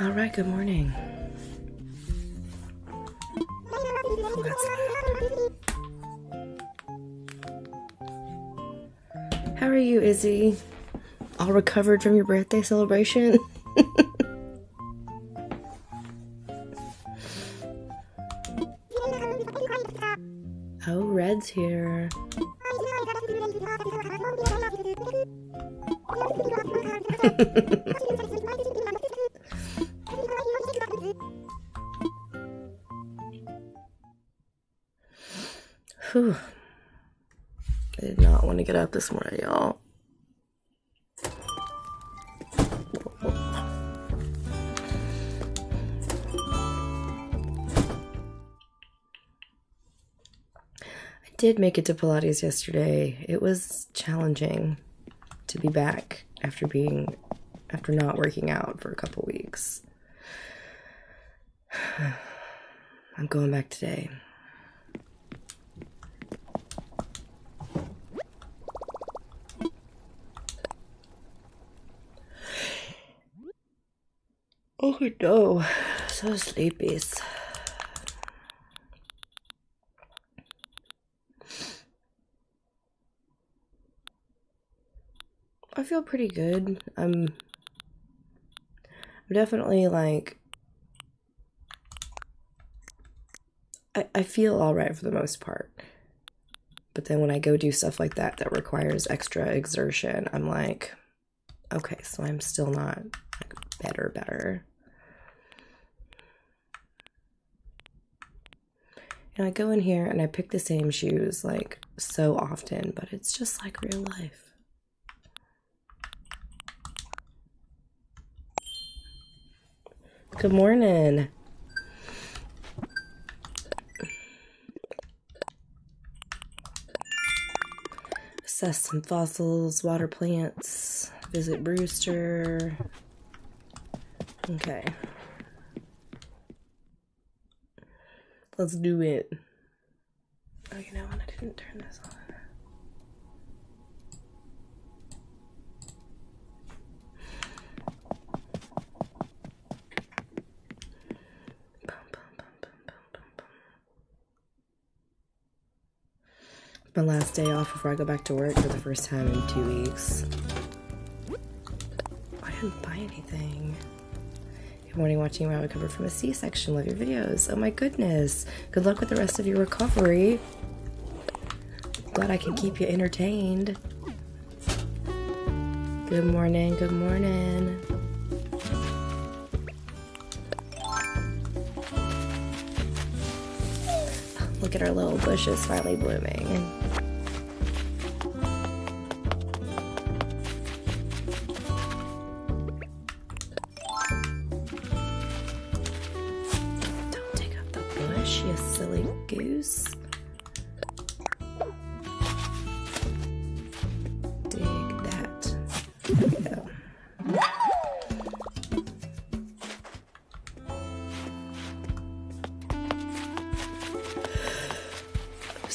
All right, good morning. How are you, Izzy? All recovered from your birthday celebration? this morning, y'all. I did make it to Pilates yesterday. It was challenging to be back after being after not working out for a couple weeks. I'm going back today. Oh no, so sleepy. I feel pretty good. I'm, I'm definitely like I, I feel all right for the most part. But then when I go do stuff like that that requires extra exertion, I'm like, okay, so I'm still not like, better, better. And I go in here and I pick the same shoes like so often, but it's just like real life. Good morning. Assess some fossils, water plants, visit Brewster. Okay. Let's do it. Oh, you know what? I didn't turn this on. My last day off before I go back to work for the first time in two weeks. I didn't buy anything. Good morning, watching around recover from a C-section. Love your videos. Oh my goodness. Good luck with the rest of your recovery. Glad I can keep you entertained. Good morning, good morning. Look at our little bushes finally blooming.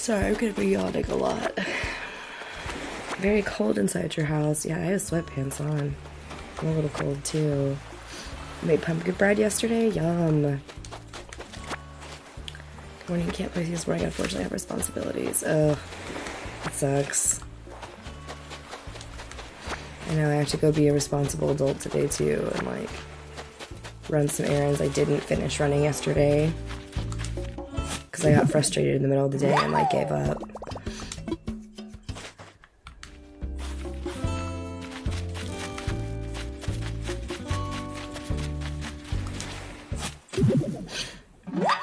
Sorry, I'm gonna be yawning a lot. Very cold inside your house. Yeah, I have sweatpants on. I'm a little cold too. Made pumpkin bread yesterday. Yum. Good morning. Can't play this morning. Unfortunately, I have responsibilities. Ugh. It sucks. I know I have to go be a responsible adult today too and like run some errands I didn't finish running yesterday because I got frustrated in the middle of the day and like gave up.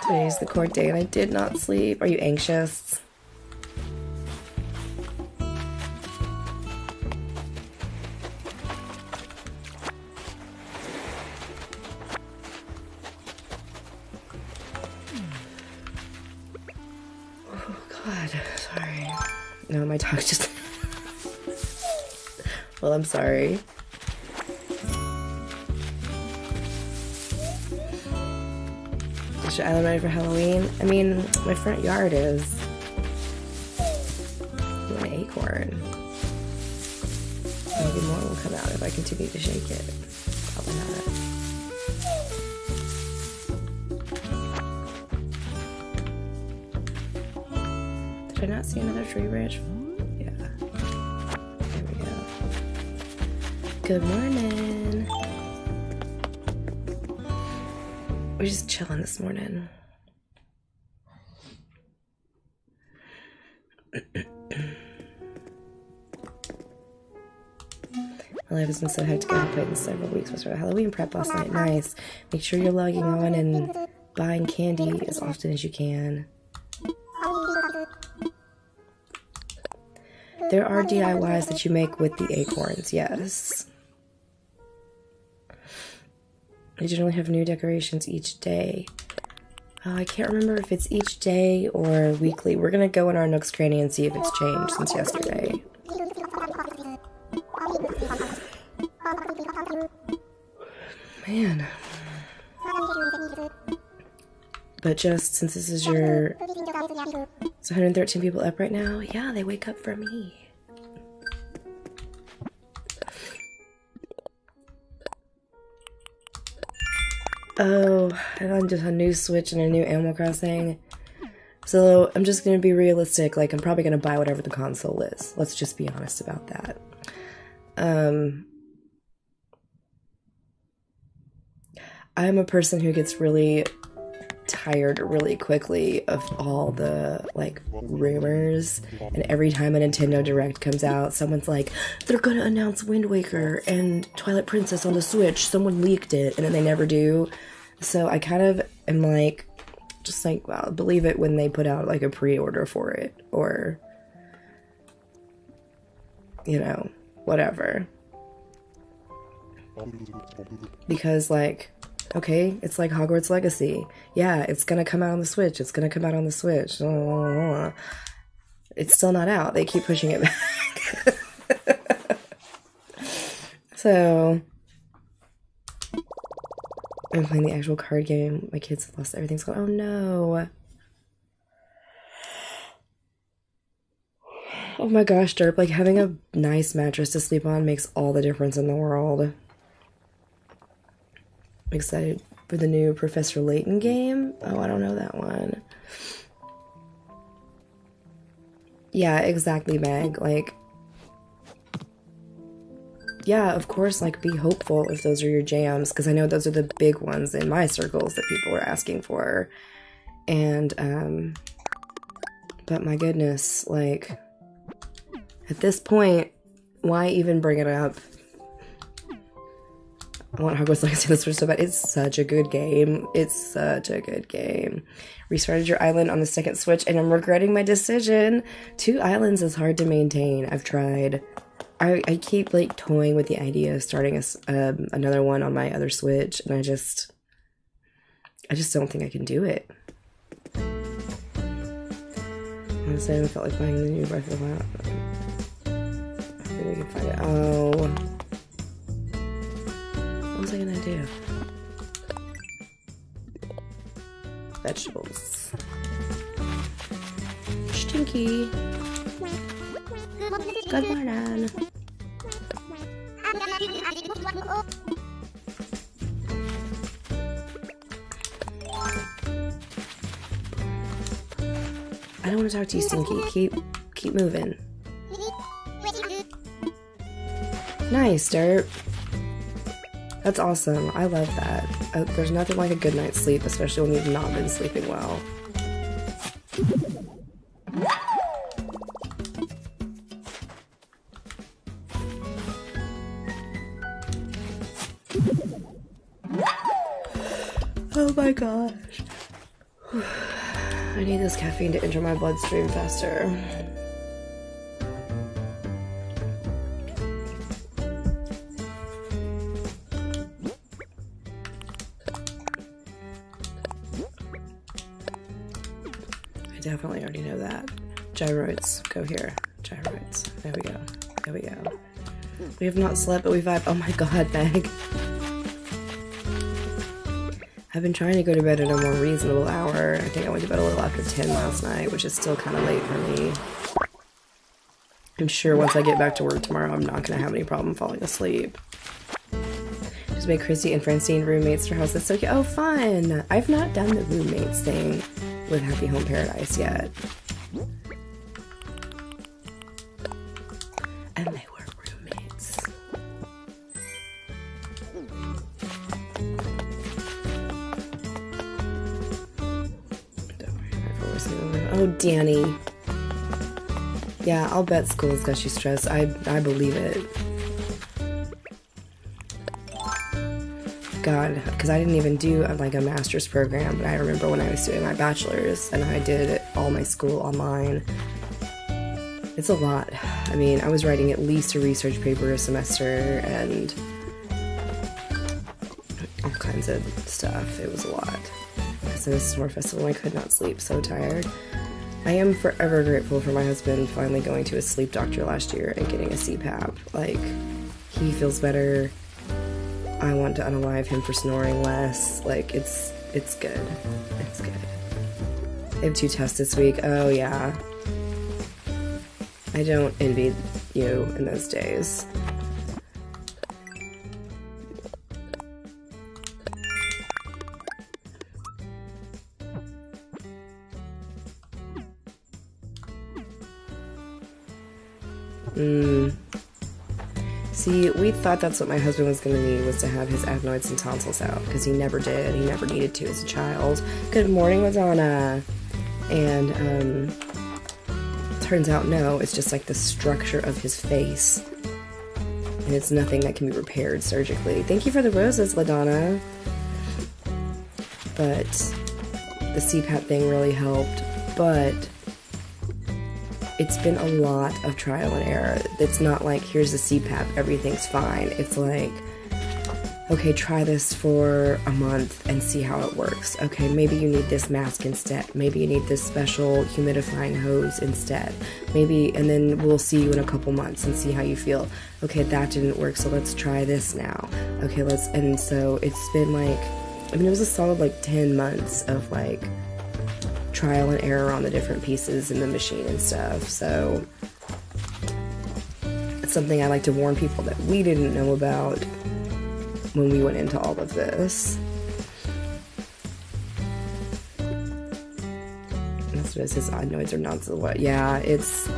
Today's the court day and I did not sleep. Are you anxious? Sorry. Is your island ready for Halloween? I mean, my front yard is. So. I haven't played in several weeks. Was our Halloween prep last night. Nice. Make sure you're logging on and buying candy as often as you can. There are DIYs that you make with the acorns, yes. I generally have new decorations each day. Oh, I can't remember if it's each day or weekly. We're gonna go in our Nook's Cranny and see if it's changed since yesterday. Man. But just since this is your. It's 113 people up right now. Yeah, they wake up for me. Oh, I found just a new Switch and a new Animal Crossing. So I'm just gonna be realistic. Like I'm probably gonna buy whatever the console is. Let's just be honest about that. Um, I'm a person who gets really tired really quickly of all the like rumors. And every time a Nintendo Direct comes out someone's like they're gonna announce Wind Waker and Twilight Princess on the Switch. Someone leaked it. And then they never do. So I kind of am like just like well believe it when they put out like a pre-order for it or you know whatever. Because like okay, it's like Hogwarts Legacy. Yeah, it's gonna come out on the Switch. It's gonna come out on the Switch. It's still not out. They keep pushing it back. so I'm playing the actual card game. My kids lost everything's gone. Oh no. Oh my gosh, Derp, like having a nice mattress to sleep on makes all the difference in the world excited for the new Professor Layton game. Oh, I don't know that one. Yeah, exactly, Meg. Like, yeah, of course, like, be hopeful if those are your jams, because I know those are the big ones in my circles that people are asking for. And, um, but my goodness, like, at this point, why even bring it up? I want Hogwarts Legacy this so bad. It's such a good game. It's such a good game. Restarted your island on the second Switch, and I'm regretting my decision. Two islands is hard to maintain. I've tried. I, I keep like toying with the idea of starting a, um, another one on my other Switch, and I just, I just don't think I can do it. Honestly, I felt like playing the new Breath of the Wild. I think we can find it. Oh. What was I gonna do? Vegetables. Stinky. Good morning. I don't want to talk to you, Stinky. Keep, keep moving. Nice, Dirt. That's awesome. I love that. Uh, there's nothing like a good night's sleep, especially when you've not been sleeping well. Oh my gosh. I need this caffeine to enter my bloodstream faster. Gyroids, go here. There we go. There we go. We have not slept, but we vibe. Oh my god, Meg. I've been trying to go to bed at a more reasonable hour. I think I went to bed a little after 10 last night, which is still kind of late for me. I'm sure once I get back to work tomorrow, I'm not going to have any problem falling asleep. Just made Chrissy and Francine roommates at her house. That's so cute. Oh, fun! I've not done the roommates thing with Happy Home Paradise yet. And they were roommates. Oh, Danny. Yeah, I'll bet school's got you stressed. I I believe it. God, because I didn't even do like a master's program, but I remember when I was doing my bachelor's and I did all my school online. It's a lot. I mean, I was writing at least a research paper a semester and all kinds of stuff. It was a lot. Because in a summer festival, I could not sleep, so tired. I am forever grateful for my husband finally going to a sleep doctor last year and getting a CPAP. Like, he feels better. I want to unalive him for snoring less. Like, it's it's good. It's good. I have two tests this week. Oh yeah. I don't envy you in those days. Mm. See, we thought that's what my husband was going to need was to have his adenoids and tonsils out because he never did. He never needed to as a child. Good morning, Madonna. And um, turns out no, it's just like the structure of his face, and it's nothing that can be repaired surgically. Thank you for the roses, Ladonna. But the CPAP thing really helped. But it's been a lot of trial and error. It's not like here's the CPAP, everything's fine. It's like, okay, try this for a month and see how it works. Okay, maybe you need this mask instead. Maybe you need this special humidifying hose instead. Maybe, and then we'll see you in a couple months and see how you feel. Okay, that didn't work, so let's try this now. Okay, let's, and so it's been like, I mean, it was a solid like 10 months of like, trial and error on the different pieces in the machine and stuff. So it's something I like to warn people that we didn't know about when we went into all of this. That's what it says adenoids or not so what. Yeah, it's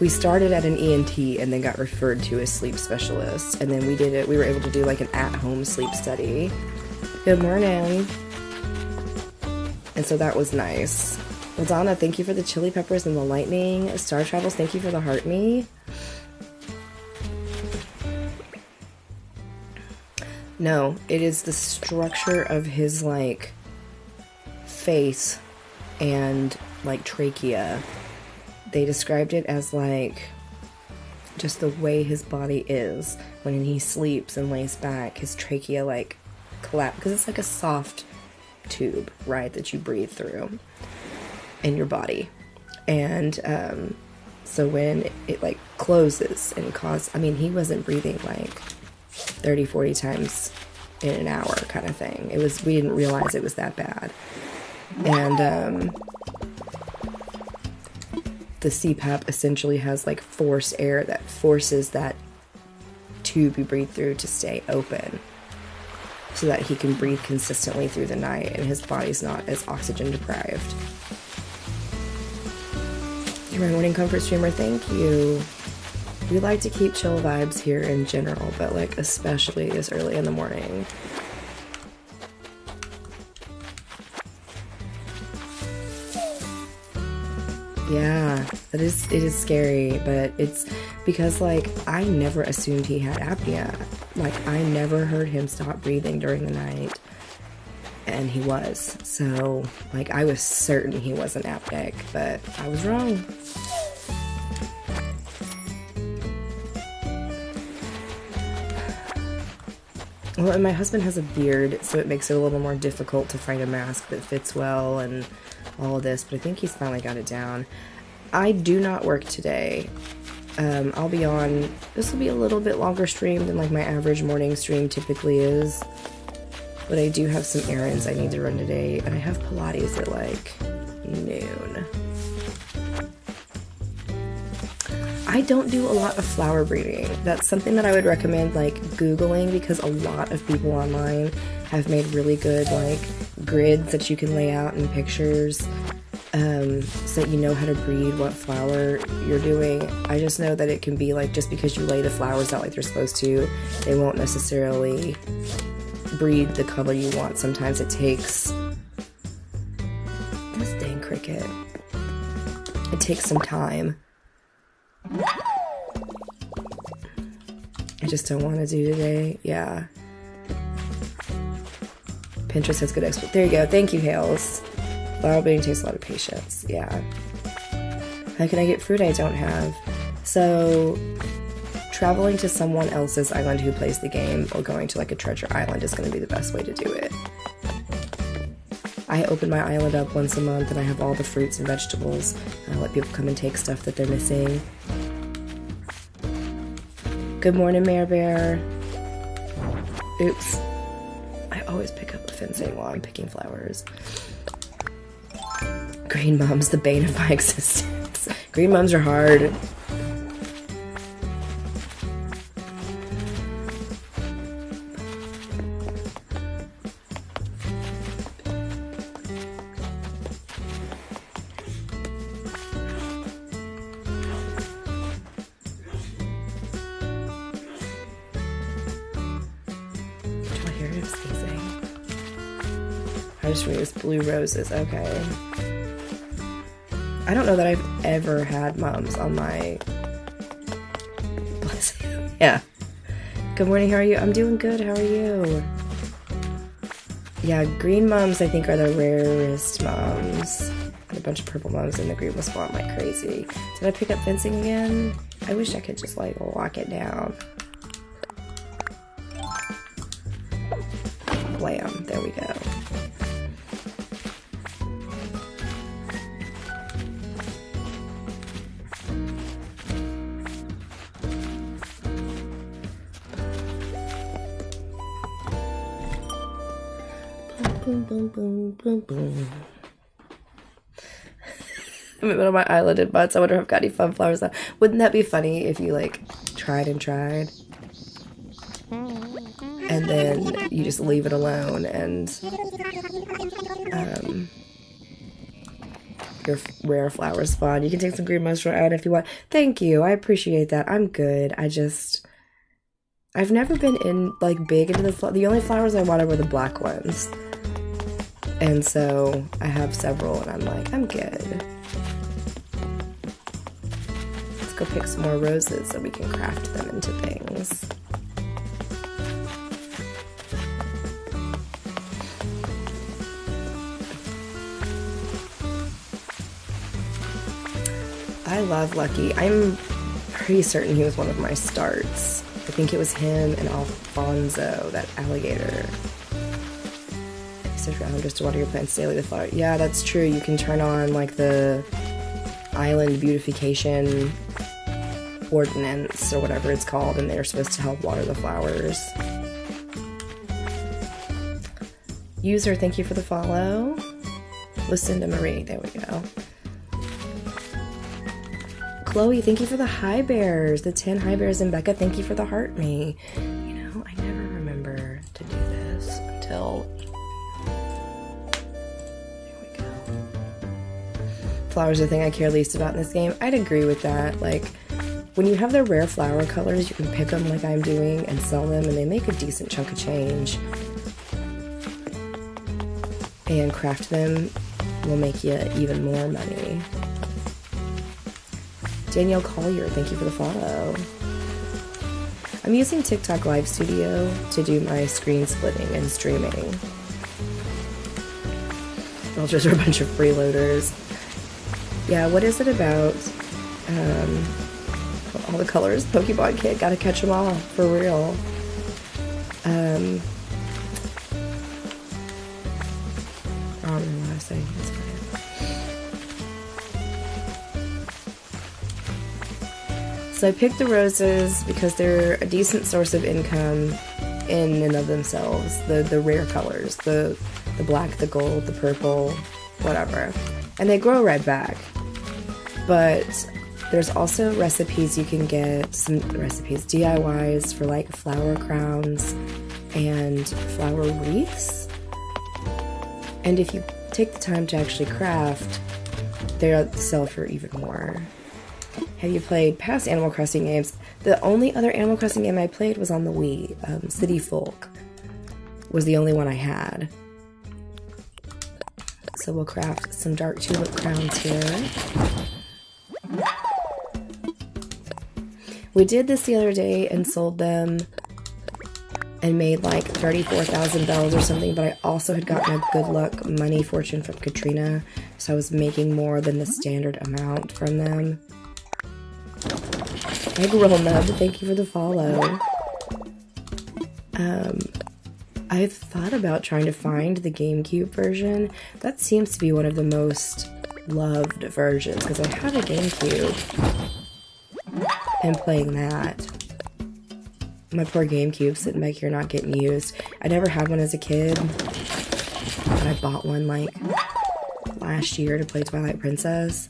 we started at an ENT and then got referred to a sleep specialist and then we did it we were able to do like an at-home sleep study. Good morning. And so that was nice. Well, Donna, thank you for the chili peppers and the lightning. Star Travels, thank you for the heart me. No, it is the structure of his like face and like trachea. They described it as like just the way his body is when he sleeps and lays back. His trachea like collapse because it's like a soft tube, right, that you breathe through in your body. And um, so when it, it like closes and cause, I mean, he wasn't breathing like 30, 40 times in an hour kind of thing. It was, we didn't realize it was that bad. And um, the CPAP essentially has like forced air that forces that tube you breathe through to stay open so that he can breathe consistently through the night and his body's not as oxygen deprived. You're my morning comfort streamer, thank you. We like to keep chill vibes here in general, but like especially this early in the morning. Yeah, that is it is scary, but it's because like I never assumed he had apnea. Like I never heard him stop breathing during the night. And he was. So, like I was certain he wasn't apneic, but I was wrong. Well, and my husband has a beard, so it makes it a little more difficult to find a mask that fits well and all of this, but I think he's finally got it down. I do not work today. Um, I'll be on, this will be a little bit longer stream than like my average morning stream typically is. But I do have some errands I need to run today, and I have Pilates at like noon. I don't do a lot of flower breeding. That's something that I would recommend like Googling because a lot of people online have made really good like grids that you can lay out in pictures um, so that you know how to breed what flower you're doing. I just know that it can be like just because you lay the flowers out like they're supposed to, they won't necessarily breed the color you want. Sometimes it takes this dang cricket. It takes some time. I just don't want to do today. Yeah. Pinterest has good expert. There you go. Thank you, Hales. Flower breeding takes a lot of patience. Yeah. How can I get fruit I don't have? So, traveling to someone else's island who plays the game or going to like a treasure island is going to be the best way to do it. I open my island up once a month and I have all the fruits and vegetables. I let people come and take stuff that they're missing. Good morning, Mayor Bear. Oops. I always pick up fencing while I'm picking flowers. Green mums, the bane of my existence. Green mums are hard. Roses. Okay. I don't know that I've ever had mums on my. yeah. Good morning. How are you? I'm doing good. How are you? Yeah, green mums I think are the rarest mums. A bunch of purple mums and the green will spawn like crazy. Did I pick up fencing again? I wish I could just like lock it down. Blam. There we go. Boom, boom, boom, boom. I'm in the middle of my in butts. I wonder if I've got any fun flowers left. Wouldn't that be funny if you like tried and tried? And then you just leave it alone and um, your rare flowers spawn. You can take some green mushroom out if you want. Thank you. I appreciate that. I'm good. I just I've never been in like big into the the only flowers I wanted were the black ones. And so I have several and I'm like, I'm good. Let's go pick some more roses so we can craft them into things. I love Lucky. I'm pretty certain he was one of my starts. I think it was him and Alfonso, that alligator. Just to water your plants daily with flower. Yeah, that's true. You can turn on like the island beautification ordinance or whatever it's called, and they're supposed to help water the flowers. User, thank you for the follow. Listen to Marie. There we go. Chloe, thank you for the high bears, the 10 high bears, and Becca, thank you for the heart me. Flowers are the thing I care least about in this game. I'd agree with that. Like, when you have the rare flower colors, you can pick them like I'm doing and sell them, and they make a decent chunk of change. And craft them will make you even more money. Danielle Collier, thank you for the follow. I'm using TikTok Live Studio to do my screen splitting and streaming. Filters are a bunch of freeloaders. Yeah, what is it about um, all the colors? Pokemon Kid, gotta catch them all, for real. Um, I don't know what I was. So I picked the roses because they're a decent source of income in and of themselves. The the rare colors, the the black, the gold, the purple, whatever. And they grow right back. But there's also recipes you can get, some recipes, DIYs for like flower crowns and flower wreaths. And if you take the time to actually craft, they sell for even more. Have you played past Animal Crossing games? The only other Animal Crossing game I played was on the Wii. Um, City Folk was the only one I had. So we'll craft some dark tulip crowns here. We did this the other day and sold them and made like 34,000 bells or something, but I also had gotten a good luck money fortune from Katrina, so I was making more than the standard amount from them. Egg roll nub, thank you for the follow. Um, I've thought about trying to find the GameCube version. That seems to be one of the most loved versions because I have a GameCube and playing that. My poor GameCube sitting back here not getting used. I never had one as a kid, but I bought one like last year to play Twilight Princess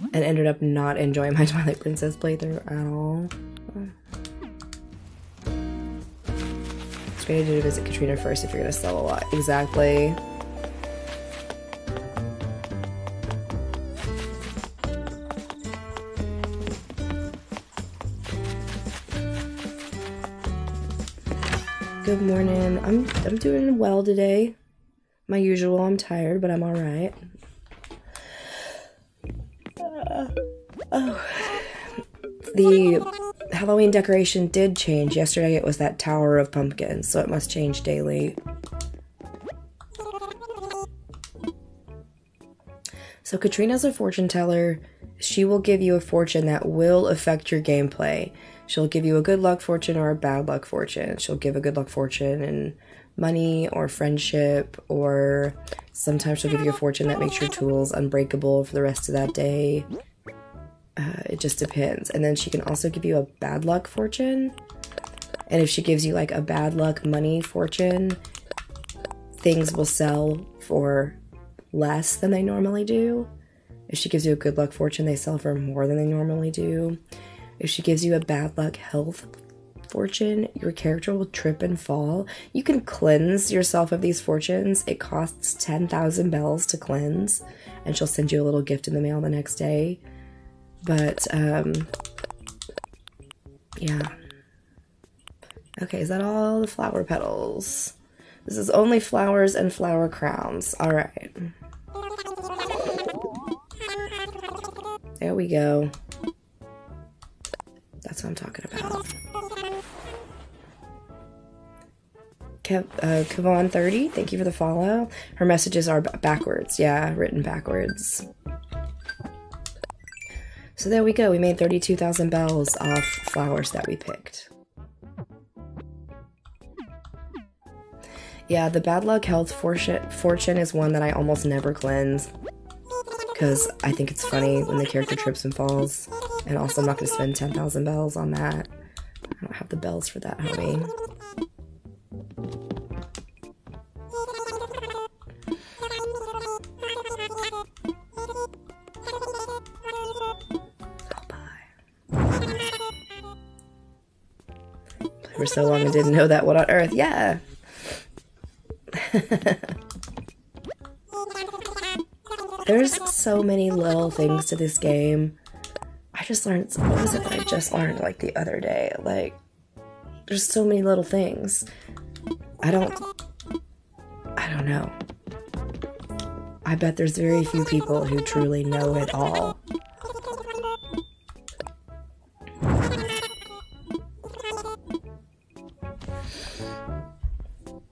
and ended up not enjoying my Twilight Princess playthrough at all. It's great to visit Katrina first if you're gonna sell a lot. Exactly. Good morning. I'm I'm doing well today. My usual. I'm tired, but I'm all right. Uh, oh. The Halloween decoration did change. Yesterday it was that tower of pumpkins, so it must change daily. So Katrina's a fortune teller. She will give you a fortune that will affect your gameplay. She'll give you a good luck fortune or a bad luck fortune. She'll give a good luck fortune in money or friendship, or sometimes she'll give you a fortune that makes your tools unbreakable for the rest of that day. Uh, it just depends. And then she can also give you a bad luck fortune. And if she gives you like a bad luck money fortune, things will sell for less than they normally do. If she gives you a good luck fortune, they sell for more than they normally do. If she gives you a bad luck health fortune, your character will trip and fall. You can cleanse yourself of these fortunes. It costs 10,000 bells to cleanse, and she'll send you a little gift in the mail the next day. But, um, yeah. Okay, is that all the flower petals? This is only flowers and flower crowns. All right. There we go. That's what I'm talking about. Kev, uh, Kevon30, thank you for the follow. Her messages are backwards. Yeah, written backwards. So there we go. We made 32,000 bells off flowers that we picked. Yeah, the bad luck health fortune is one that I almost never cleanse because I think it's funny when the character trips and falls. And also, I'm not going to spend 10,000 bells on that. I don't have the bells for that, homie. for so long and didn't know that. What on earth? Yeah. There's so many little things to this game. I just learned, what was it that I just learned like the other day? Like, there's so many little things. I don't, I don't know. I bet there's very few people who truly know it all.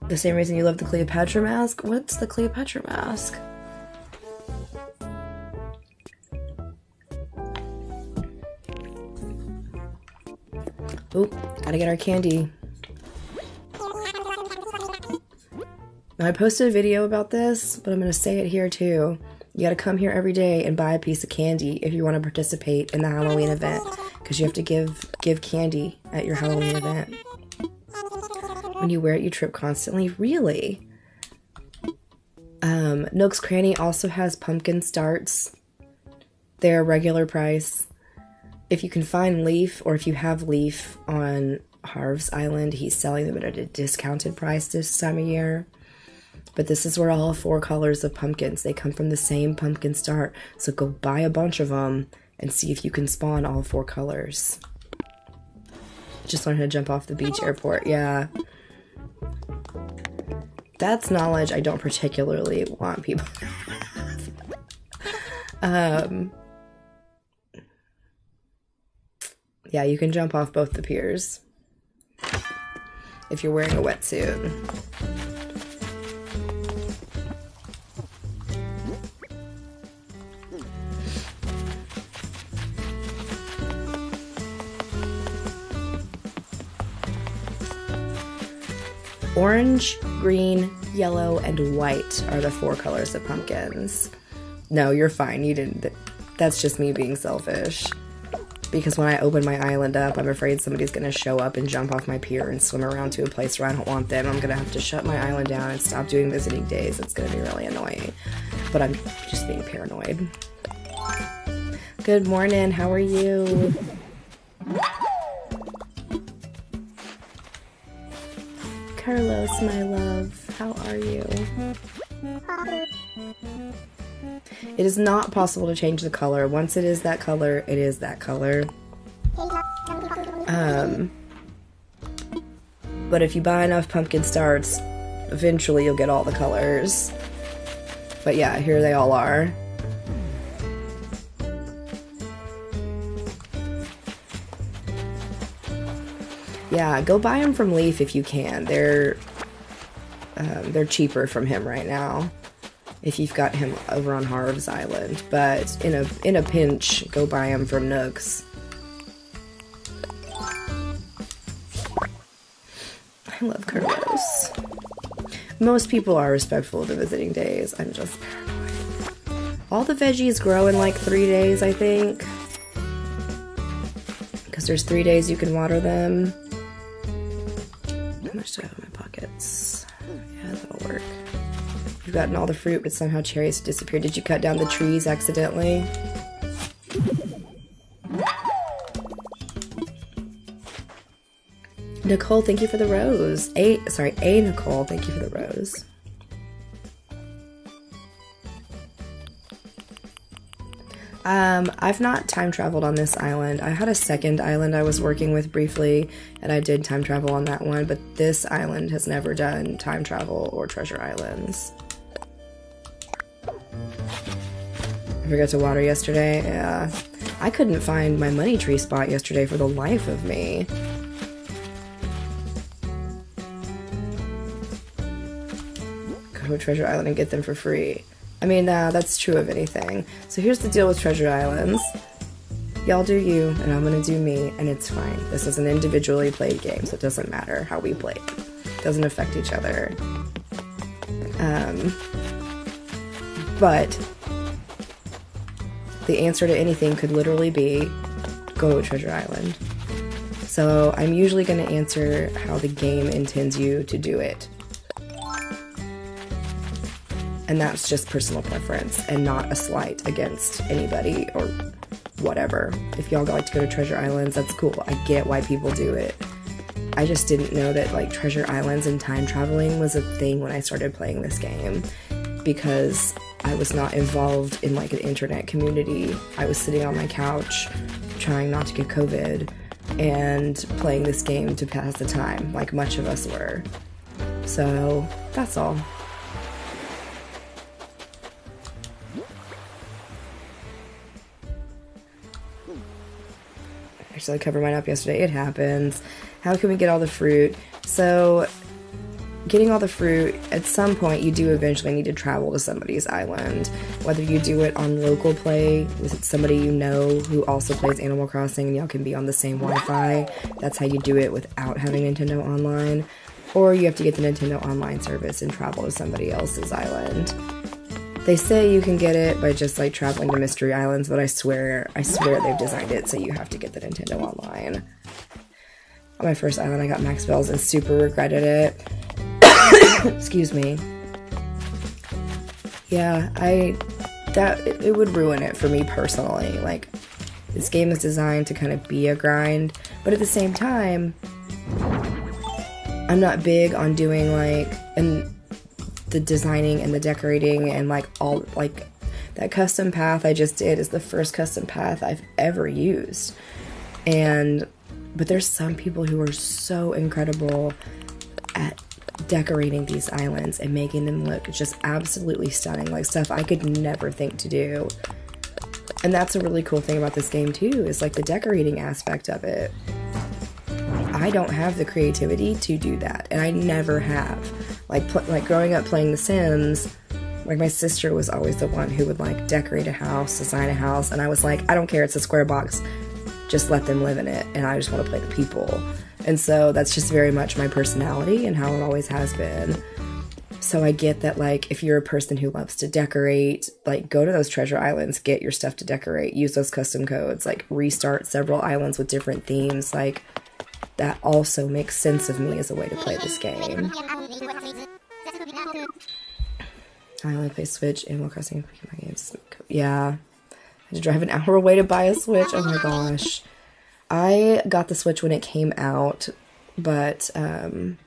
The same reason you love the Cleopatra mask? What's the Cleopatra mask? Oop, gotta get our candy. Now, I posted a video about this, but I'm gonna say it here too. You gotta come here every day and buy a piece of candy if you want to participate in the Halloween event, because you have to give give candy at your Halloween event. When you wear it, you trip constantly. Really? Um, Nook's Cranny also has pumpkin starts. They're a regular price if you can find Leif or if you have Leif on Harv's Island, he's selling them at a discounted price this time of year. But this is where all four colors of pumpkins, they come from the same pumpkin start. So go buy a bunch of them and see if you can spawn all four colors. Just learn how to jump off the beach airport. Yeah. That's knowledge I don't particularly want people um, yeah, you can jump off both the piers if you're wearing a wetsuit. Orange, green, yellow, and white are the four colors of pumpkins. No, you're fine. You didn't. That's just me being selfish. Because when I open my island up, I'm afraid somebody's gonna show up and jump off my pier and swim around to a place where I don't want them. I'm gonna have to shut my island down and stop doing visiting days. It's gonna be really annoying. But I'm just being paranoid. Good morning. How are you? Carlos, my love, how are you? It is not possible to change the color. Once it is that color, it is that color. Um, but if you buy enough pumpkin starts, eventually you'll get all the colors. But yeah, here they all are. Yeah, go buy them from Leif if you can. They're um, they're cheaper from him right now. If you've got him over on Harv's Island, but in a in a pinch, go buy him from Nooks. I love Carlos. Most people are respectful of the visiting days. I'm just. All the veggies grow in like three days, I think. Because there's three days you can water them much do I have in my pockets? Yeah, that'll work. You've gotten all the fruit, but somehow cherries disappeared. Did you cut down the trees accidentally? Nicole, thank you for the rose. A, sorry, A Nicole, thank you for the rose. Um, I've not time traveled on this island. I had a second island I was working with briefly, and I did time travel on that one, but this island has never done time travel or treasure islands. I forgot to water yesterday. I couldn't find my money tree spot yesterday for the life of me. Go to Treasure Island and get them for free. I mean, uh, that's true of anything. So here's the deal with Treasure Islands. Y'all do you, and I'm gonna do me, and it's fine. This is an individually played game, so it doesn't matter how we play it. doesn't affect each other. Um, but the answer to anything could literally be go to Treasure Island. So I'm usually going to answer how the game intends you to do it and that's just personal preference and not a slight against anybody or whatever. If y'all like to go to Treasure Islands, that's cool. I get why people do it. I just didn't know that like Treasure Islands and time traveling was a thing when I started playing this game because I was not involved in like an internet community. I was sitting on my couch trying not to get COVID and playing this game to pass the time, like much of us were. So that's all. Actually, I covered mine up yesterday. It happens. How can we get all the fruit? So, getting all the fruit, at some point, you do eventually need to travel to somebody's island. Whether you do it on local play with somebody you know who also plays Animal Crossing and y'all can be on the same Wi Fi, that's how you do it without having Nintendo Online. Or you have to get the Nintendo Online service and travel to somebody else's island. They say you can get it by just like traveling to Mystery Islands, but I swear, I swear they've designed it so you have to get the Nintendo Online. On my first island, I got Max Bells and super regretted it. Excuse me. Yeah, I that it, it would ruin it for me personally. Like this game is designed to kind of be a grind, but at the same time, I'm not big on doing like and the designing and the decorating and like all like that custom path I just did is the first custom path I've ever used. And but there's some people who are so incredible at decorating these islands and making them look just absolutely stunning, like stuff I could never think to do. And that's a really cool thing about this game too, is like the decorating aspect of it. I don't have the creativity to do that, and I never have. Like like growing up playing The Sims, like my sister was always the one who would like decorate a house, design a house, and I was like, I don't care, it's a square box. Just let them live in it, and I just want to play the people. And so that's just very much my personality and how it always has been. So I get that, like, if you're a person who loves to decorate, like, go to those treasure islands, get your stuff to decorate, use those custom codes, like, restart several islands with different themes. Like, that also makes sense of me as a way to play this game. I only play Switch, Animal Crossing, Pokemon games. Yeah. I had to drive an hour away to buy a Switch. Oh my gosh. I got the Switch when it came out, but um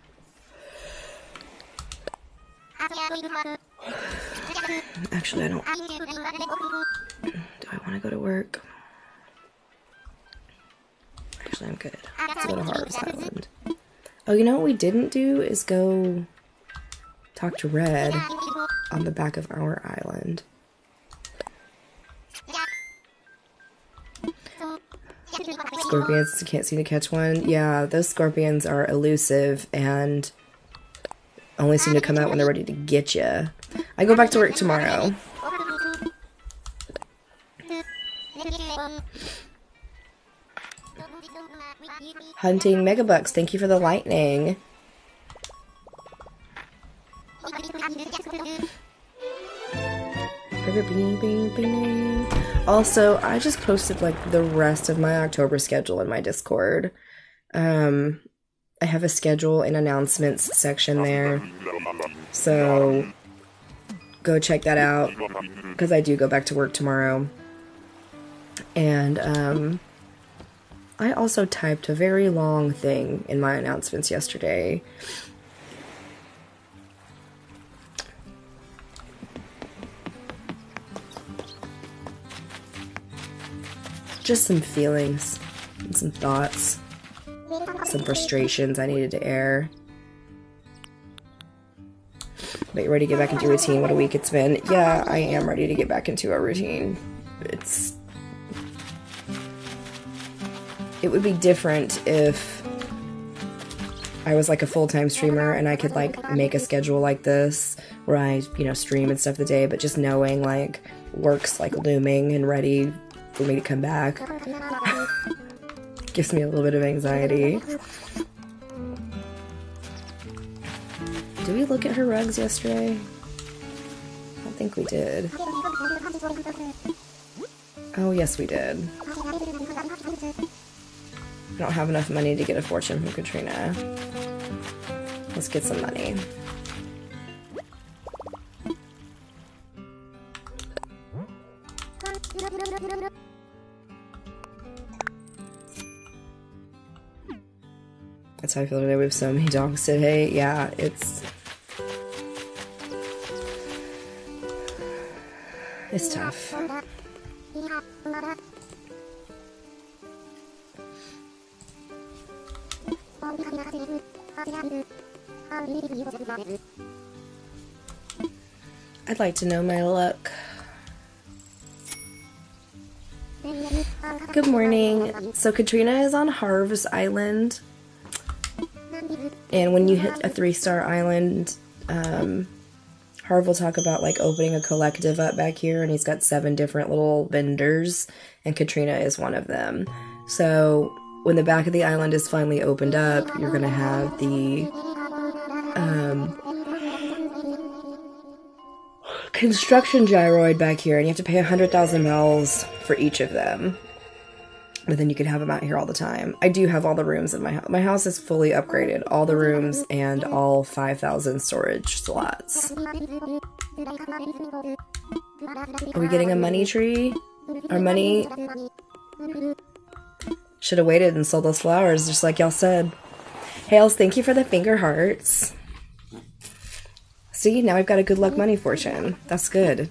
Actually, I don't. Do I want to go to work? Actually, I'm good. Let's go to Harvest Island. Oh, you know what we didn't do is go talk to Redd on the back of our island. Scorpions can't seem to catch one. Yeah, those scorpions are elusive and only seem to come out when they're ready to get you. I go back to work tomorrow. Hunting Megabucks, thank you for the lightning. Also, I just posted like the rest of my October schedule in my Discord. Um, I have a schedule and announcements section there. So go check that out because I do go back to work tomorrow. And um, I also typed a very long thing in my announcements yesterday. Just some feelings and some thoughts, some frustrations I needed to air. But you ready to get back into routine? What a week it's been. Yeah, I am ready to get back into a routine. It's it would be different if I was like a full-time streamer and I could like make a schedule like this where I, you know, stream and stuff the day, but just knowing like work's like looming and ready for me to come back gives me a little bit of anxiety. Did we look at her rugs yesterday? I don't think we did. Oh, yes, we did. I don't have enough money to get a fortune from Katrina. Let's get some money. That's how I feel today. We have so many dogs today. Yeah, it's... It's tough. I'd like to know my luck. Good morning. So Katrina is on Harv's Island. And when you hit a three-star island, um, Harv will talk about like opening a collective up back here and he's got seven different little vendors and Katrina is one of them. So when the back of the island is finally opened up, you're gonna have the um, construction gyroid back here, and you have to pay 100,000 bells for each of them. But then you can have them out here all the time. I do have all the rooms in my house. My house is fully upgraded, all the rooms and all 5,000 storage slots. Are we getting a money tree? Our money should have waited and sold those flowers, just like y'all said. Hales, thank you for the finger hearts. See, now I've got a good luck money fortune. That's good.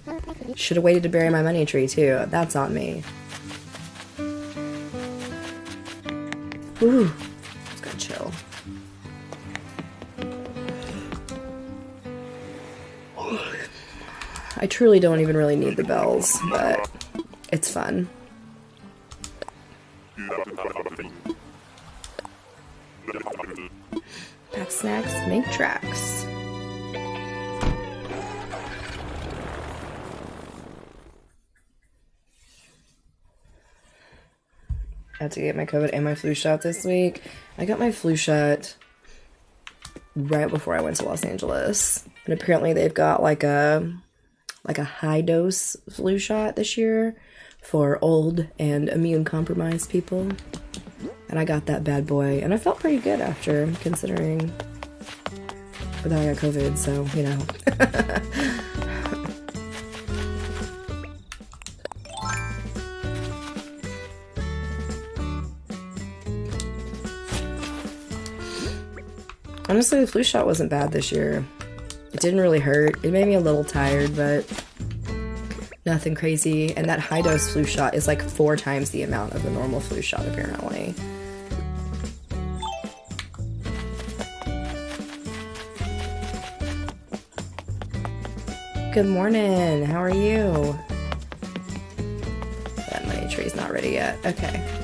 Should have waited to bury my money tree too. That's on me. Ooh, just gotta chill. I truly don't even really need the bells, but it's fun. Pack snacks, make tracks. Had to get my COVID and my flu shot this week. I got my flu shot right before I went to Los Angeles. And apparently they've got like a like a high dose flu shot this year for old and immune compromised people. And I got that bad boy and I felt pretty good after considering but then I got COVID, so you know. Honestly, the flu shot wasn't bad this year. It didn't really hurt. It made me a little tired, but nothing crazy. And that high dose flu shot is like four times the amount of the normal flu shot, apparently. Good morning. How are you? That money tree's not ready yet. Okay.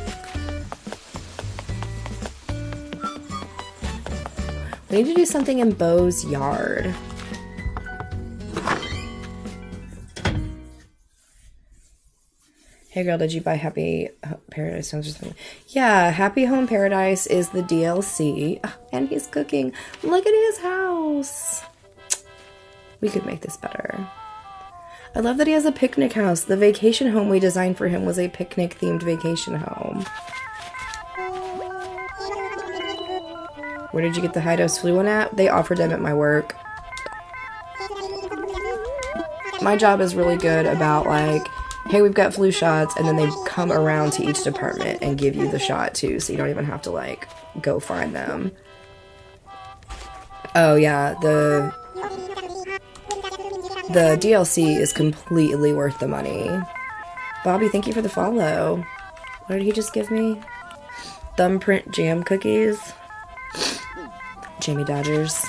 We need to do something in Bo's yard. Hey girl, did you buy Happy Paradise? Yeah, Happy Home Paradise is the DLC. Ah, and he's cooking. Look at his house. We could make this better. I love that he has a picnic house. The vacation home we designed for him was a picnic themed vacation home. Where did you get the high dose flu one at? They offered them at my work. My job is really good about like, hey, we've got flu shots, and then they come around to each department and give you the shot too, so you don't even have to like go find them. Oh yeah, the the DLC is completely worth the money. Bobby, thank you for the follow. What did he just give me? Thumbprint jam cookies. Jammie Dodgers.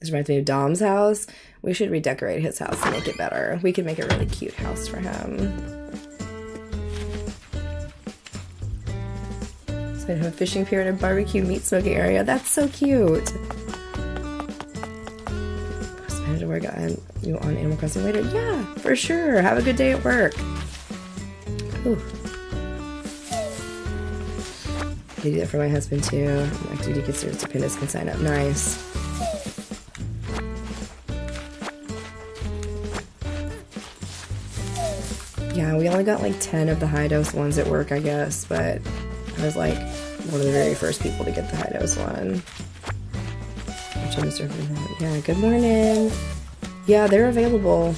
This reminds me of Dom's house. We should redecorate his house and make it better. We could make a really cute house for him. So have a fishing pier and a barbecue meat smoking area. That's so cute. Spend to work on you on Animal Crossing later. Yeah, for sure. Have a good day at work. Ooh. I do that for my husband too. Activity considers dependents can sign up. Nice. Yeah, we only got like 10 of the high dose ones at work, I guess, but I was like one of the very first people to get the high dose one. Yeah, good morning. Yeah, they're available.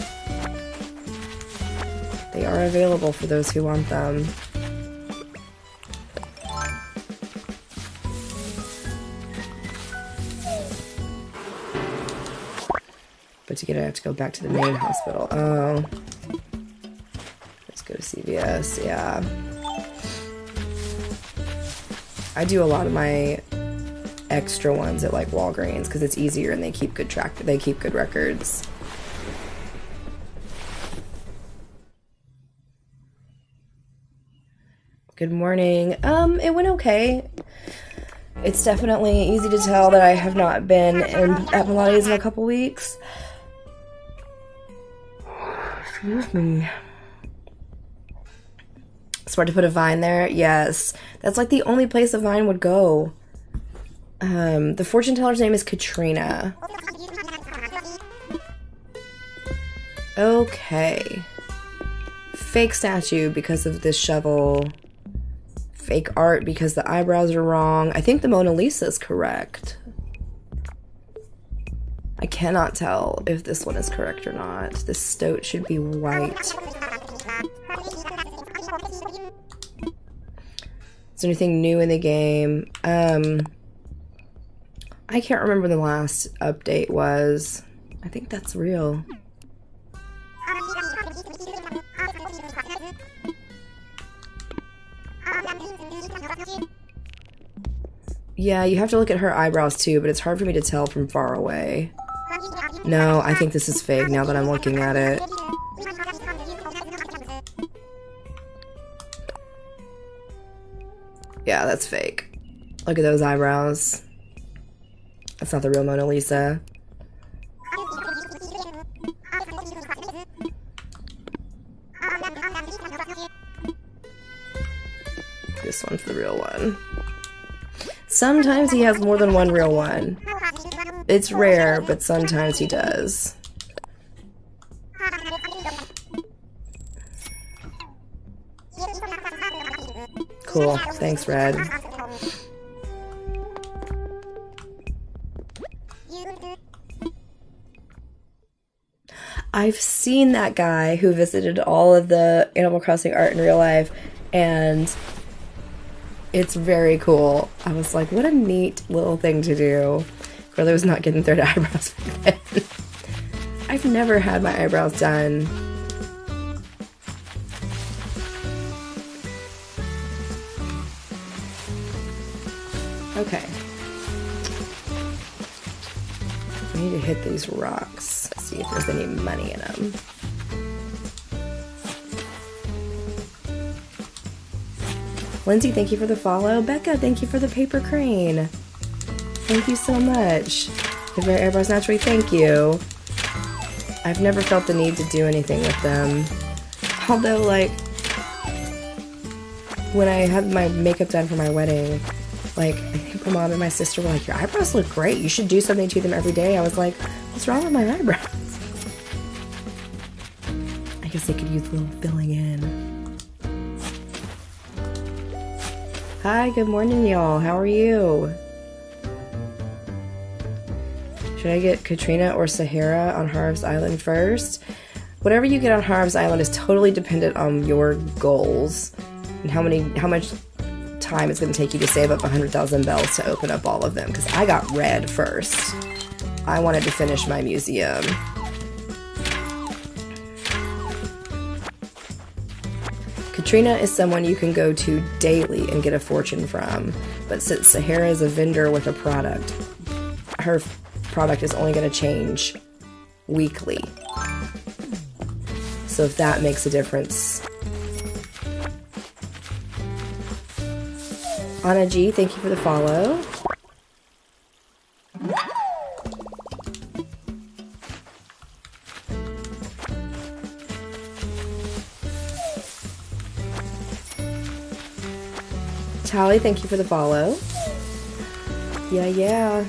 They are available for those who want them. But to get it, I have to go back to the main hospital. Oh. Let's go to CVS, yeah. I do a lot of my extra ones at like Walgreens because it's easier and they keep good track they keep good records. Good morning. Um, it went okay. It's definitely easy to tell that I have not been in, at Pilates in a couple weeks. Excuse me. Smart to put a vine there. Yes. That's like the only place a vine would go. Um, the fortune teller's name is Katrina. Okay. Fake statue because of this shovel. Fake art because the eyebrows are wrong. I think the Mona Lisa is correct. I cannot tell if this one is correct or not. This stoat should be white. Is there anything new in the game? Um, I can't remember the last update was. I think that's real. Yeah, you have to look at her eyebrows too, but it's hard for me to tell from far away. No, I think this is fake now that I'm looking at it. Yeah, that's fake. Look at those eyebrows. That's not the real Mona Lisa. This one's the real one. Sometimes he has more than one real one. It's rare, but sometimes he does. Cool. Thanks, Redd. I've seen that guy who visited all of the Animal Crossing art in real life, and it's very cool. I was like, what a neat little thing to do. Clearly was not getting third eyebrows I've never had my eyebrows done. Okay. I need to hit these rocks, see if there's any money in them. Lindsay, thank you for the follow. Becca, thank you for the paper crane. Thank you so much. Your eyebrows naturally, thank you. I've never felt the need to do anything with them. Although, like, when I had my makeup done for my wedding, like, I think my mom and my sister were like, Your eyebrows look great. You should do something to them every day. I was like, What's wrong with my eyebrows? I guess they could use a little filling in. Hi, good morning, y'all. How are you? Should I get Katrina or Sahara on Harv's Island first? Whatever you get on Harv's Island is totally dependent on your goals and how many, how much time it's going to take you to save up 100,000 bells to open up all of them. Because I got Redd first. I wanted to finish my museum. Katrina is someone you can go to daily and get a fortune from, but since Sahara is a vendor with a product, her product is only going to change weekly. So if that makes a difference. Anna G, thank you for the follow. Tally, thank you for the follow. Yeah, yeah.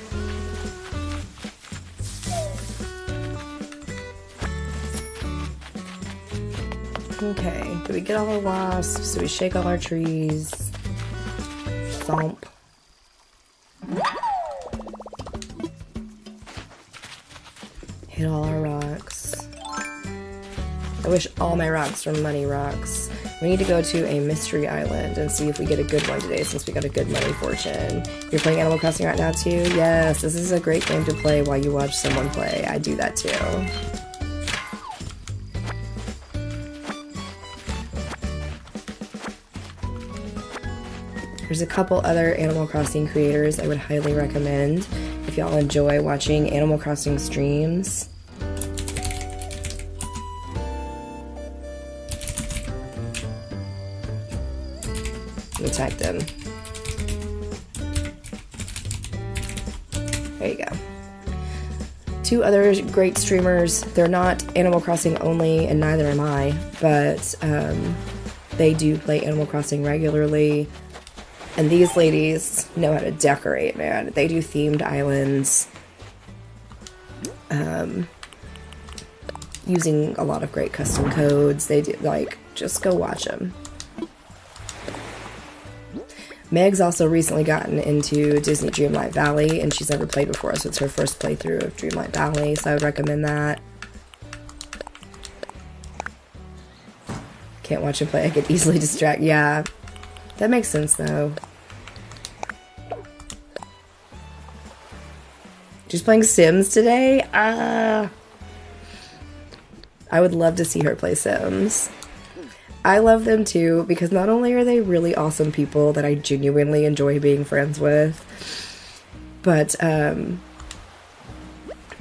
Okay, do we get all our wasps? Do we shake all our trees? Thump. Hit all our rocks. I wish all my rocks were money rocks. We need to go to a mystery island and see if we get a good one today since we got a good money fortune. You're playing Animal Crossing right now too? Yes, this is a great game to play while you watch someone play. I do that too. There's a couple other Animal Crossing creators I would highly recommend if y'all enjoy watching Animal Crossing streams. attack them. There you go. Two other great streamers. They're not Animal Crossing only, and neither am I, but um, they do play Animal Crossing regularly. And these ladies know how to decorate, man. They do themed islands. Um, using a lot of great custom codes. They do, like, just go watch them. Meg's also recently gotten into Disney Dreamlight Valley, and she's never played before, so it's her first playthrough of Dreamlight Valley, so I would recommend that. Can't watch him play, I get easily distracted. Yeah, that makes sense though. She's playing Sims today? Ah. Uh, I would love to see her play Sims. I love them too because not only are they really awesome people that I genuinely enjoy being friends with, but um,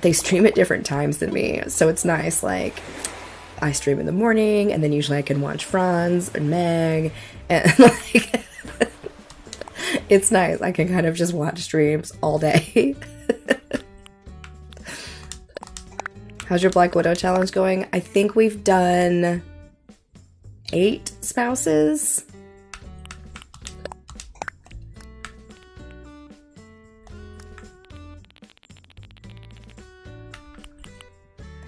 they stream at different times than me. So it's nice. Like, I stream in the morning, and then usually I can watch Franz and Meg, and like, it's nice. I can kind of just watch streams all day. How's your Black Widow challenge going? I think we've done eight spouses.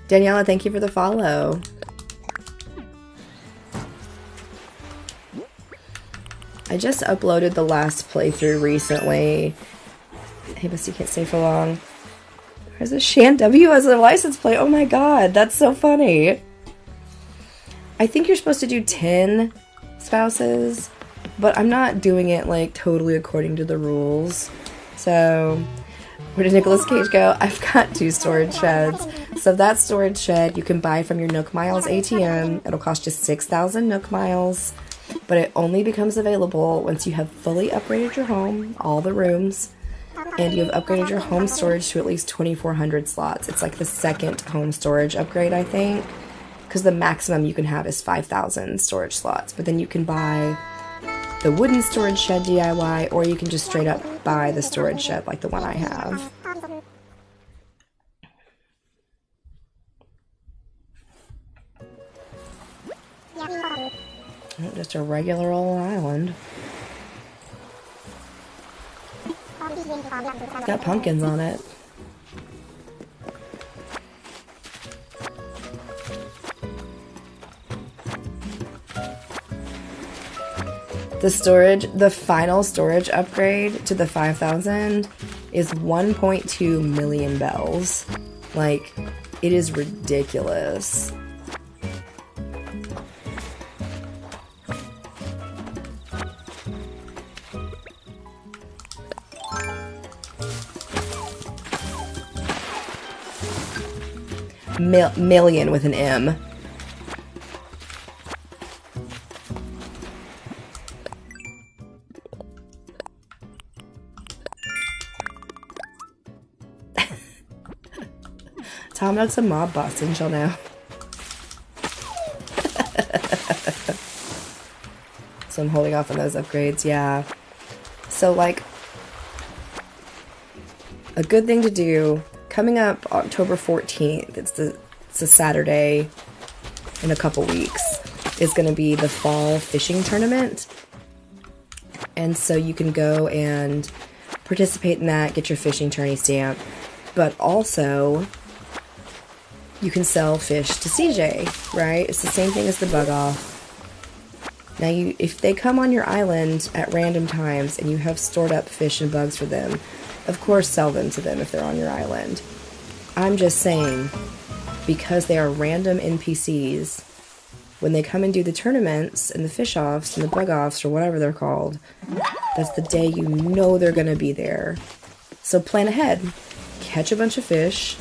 Daniela, thank you for the follow. I just uploaded the last playthrough recently. Hey, but you can't stay for long. There's a Shan W as a license plate. Oh my god, that's so funny. I think you're supposed to do 10 spouses, but I'm not doing it like totally according to the rules. So, where did Nicolas Cage go? I've got two storage sheds. So that storage shed you can buy from your Nook Miles ATM. It'll cost you 6,000 Nook Miles, but it only becomes available once you have fully upgraded your home, all the rooms, and you have upgraded your home storage to at least 2,400 slots. It's like the second home storage upgrade, I think because the maximum you can have is 5,000 storage slots. But then you can buy the wooden storage shed DIY, or you can just straight up buy the storage shed like the one I have. Just a regular old island. It's got pumpkins on it. The storage, the final storage upgrade to the 5000 is 1.2 million bells. Like, it is ridiculous. Mil million with an M. Tom Nook's a mob boss, didn't y'all know? so I'm holding off on those upgrades, yeah. So, like, a good thing to do coming up October 14th, it's, the, it's a Saturday in a couple weeks, is going to be the fall fishing tournament. And so you can go and participate in that, get your fishing tourney stamp. But also, you can sell fish to CJ, right? It's the same thing as the bug off. Now, you, if they come on your island at random times and you have stored up fish and bugs for them, of course sell them to them if they're on your island. I'm just saying, because they are random NPCs, when they come and do the tournaments and the fish offs and the bug offs or whatever they're called, that's the day you know they're going to be there. So plan ahead. Catch a bunch of fish,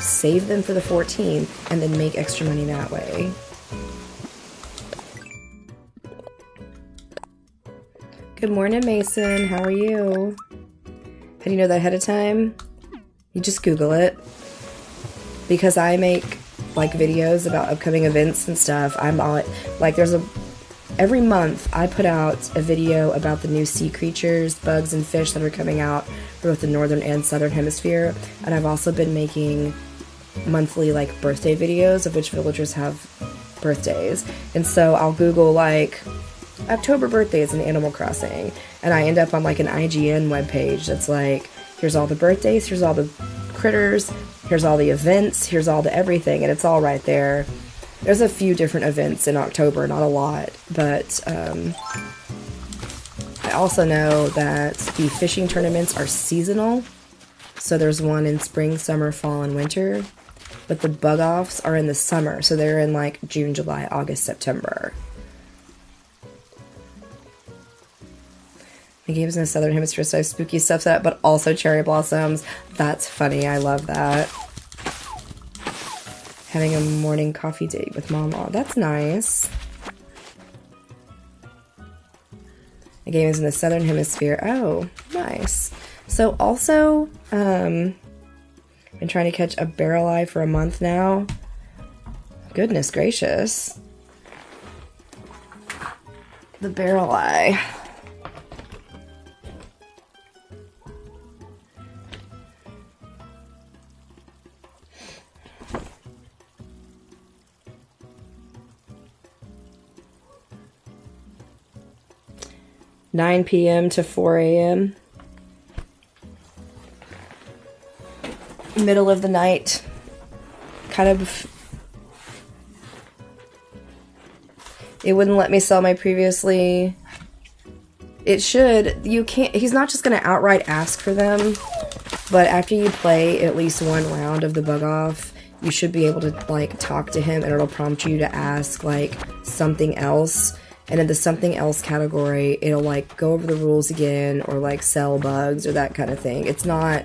save them for the 14th, and then make extra money that way. Good morning, Mason. How are you? How do you know that ahead of time? You just Google it. Because I make like videos about upcoming events and stuff. I'm all like there's a every month I put out a video about the new sea creatures, bugs, and fish that are coming out for both the northern and southern hemisphere. And I've also been making monthly like birthday videos of which villagers have birthdays. And so I'll Google like October birthday is in Animal Crossing and I end up on like an IGN webpage that's like here's all the birthdays, here's all the critters, here's all the events, here's all the everything and it's all right there. There's a few different events in October, not a lot, but um, I also know that the fishing tournaments are seasonal. So there's one in spring, summer, fall, and winter but the bug offs are in the summer, so they're in like June, July, August, September. The games in the southern hemisphere, so spooky stuff set, but also cherry blossoms. That's funny. I love that. Having a morning coffee date with Mama. That's nice. The game is in the southern hemisphere. Oh, nice. So also, um, been trying to catch a barrel eye for a month now. Goodness gracious. The barrel eye. 9 p.m. to 4 a.m. Middle of the night, kind of. It wouldn't let me sell my previously. It should. You can't. He's not just going to outright ask for them, but after you play at least one round of the bug off, you should be able to, like, talk to him and it'll prompt you to ask, like, something else and in the something else category, it'll like go over the rules again or like sell bugs or that kind of thing. It's not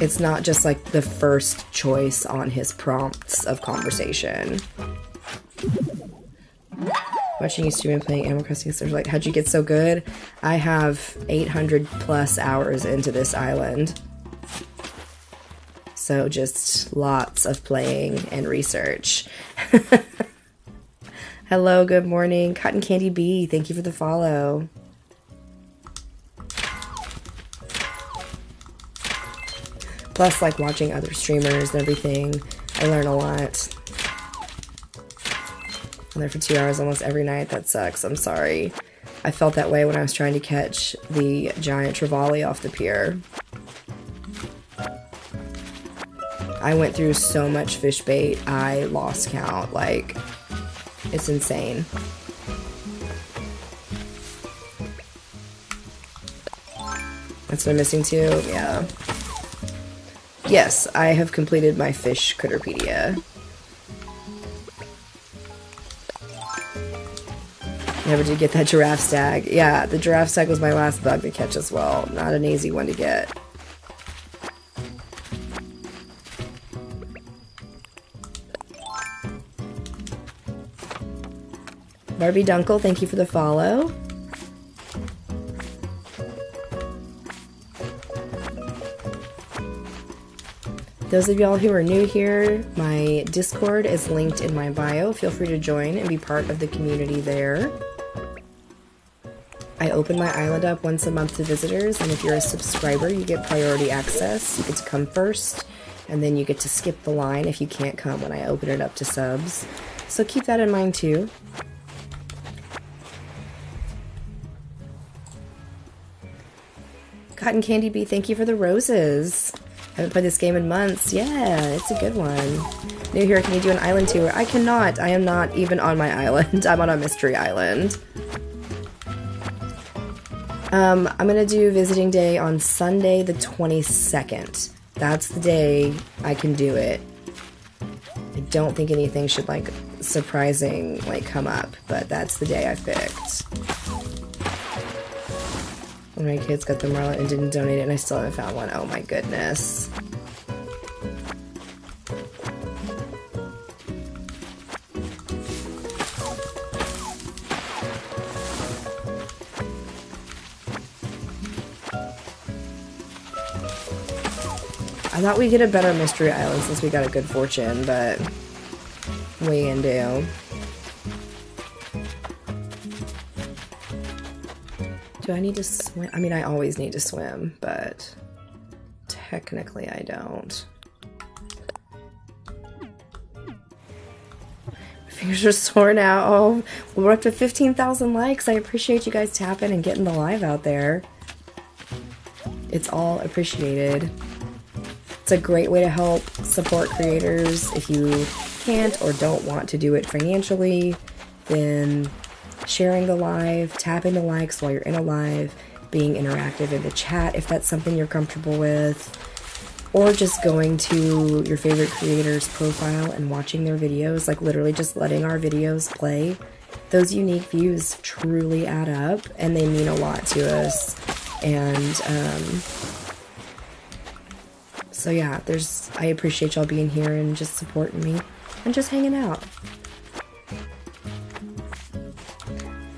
it's not just like the first choice on his prompts of conversation. Watching you stream and playing Animal Crossing There's like, how'd you get so good? I have 800 plus hours into this island. So just lots of playing and research. Hello, good morning. Cotton Candy Bee, thank you for the follow. Plus, like watching other streamers and everything, I learn a lot. I'm there for two hours almost every night. That sucks. I'm sorry. I felt that way when I was trying to catch the giant trevally off the pier. I went through so much fish bait, I lost count. Like, it's insane. That's what I'm missing too, yeah. Yes, I have completed my fish Critterpedia. Never did get that giraffe stag. Yeah, the giraffe stag was my last bug to catch as well. Not an easy one to get. Barbie Dunkle, thank you for the follow. Those of y'all who are new here, my Discord is linked in my bio. Feel free to join and be part of the community there. I open my island up once a month to visitors, and if you're a subscriber, you get priority access. You get to come first, and then you get to skip the line if you can't come when I open it up to subs. So keep that in mind too. Cotton Candy Bee, thank you for the roses. I Haven't played this game in months. Yeah, it's a good one. New here, can you do an island tour? I cannot. I am not even on my island. I'm on a mystery island. Um, I'm gonna do visiting day on Sunday the 22nd. That's the day I can do it. I don't think anything should like surprising like come up, but that's the day I picked. My kids got the Marlin and didn't donate it, and I still haven't found one. Oh my goodness. I thought we'd get a better Mystery Island since we got a good fortune, but we can do. Do I need to swim? I mean, I always need to swim, but technically I don't. My fingers are sore now. Oh, we're up to 15,000 likes. I appreciate you guys tapping and getting the live out there. It's all appreciated. It's a great way to help support creators. If you can't or don't want to do it financially, then sharing the live, tapping the likes while you're in a live, being interactive in the chat if that's something you're comfortable with, or just going to your favorite creator's profile and watching their videos, like literally just letting our videos play those unique views truly add up and they mean a lot to us. And um, so, yeah, there's, I appreciate y'all being here and just supporting me and just hanging out.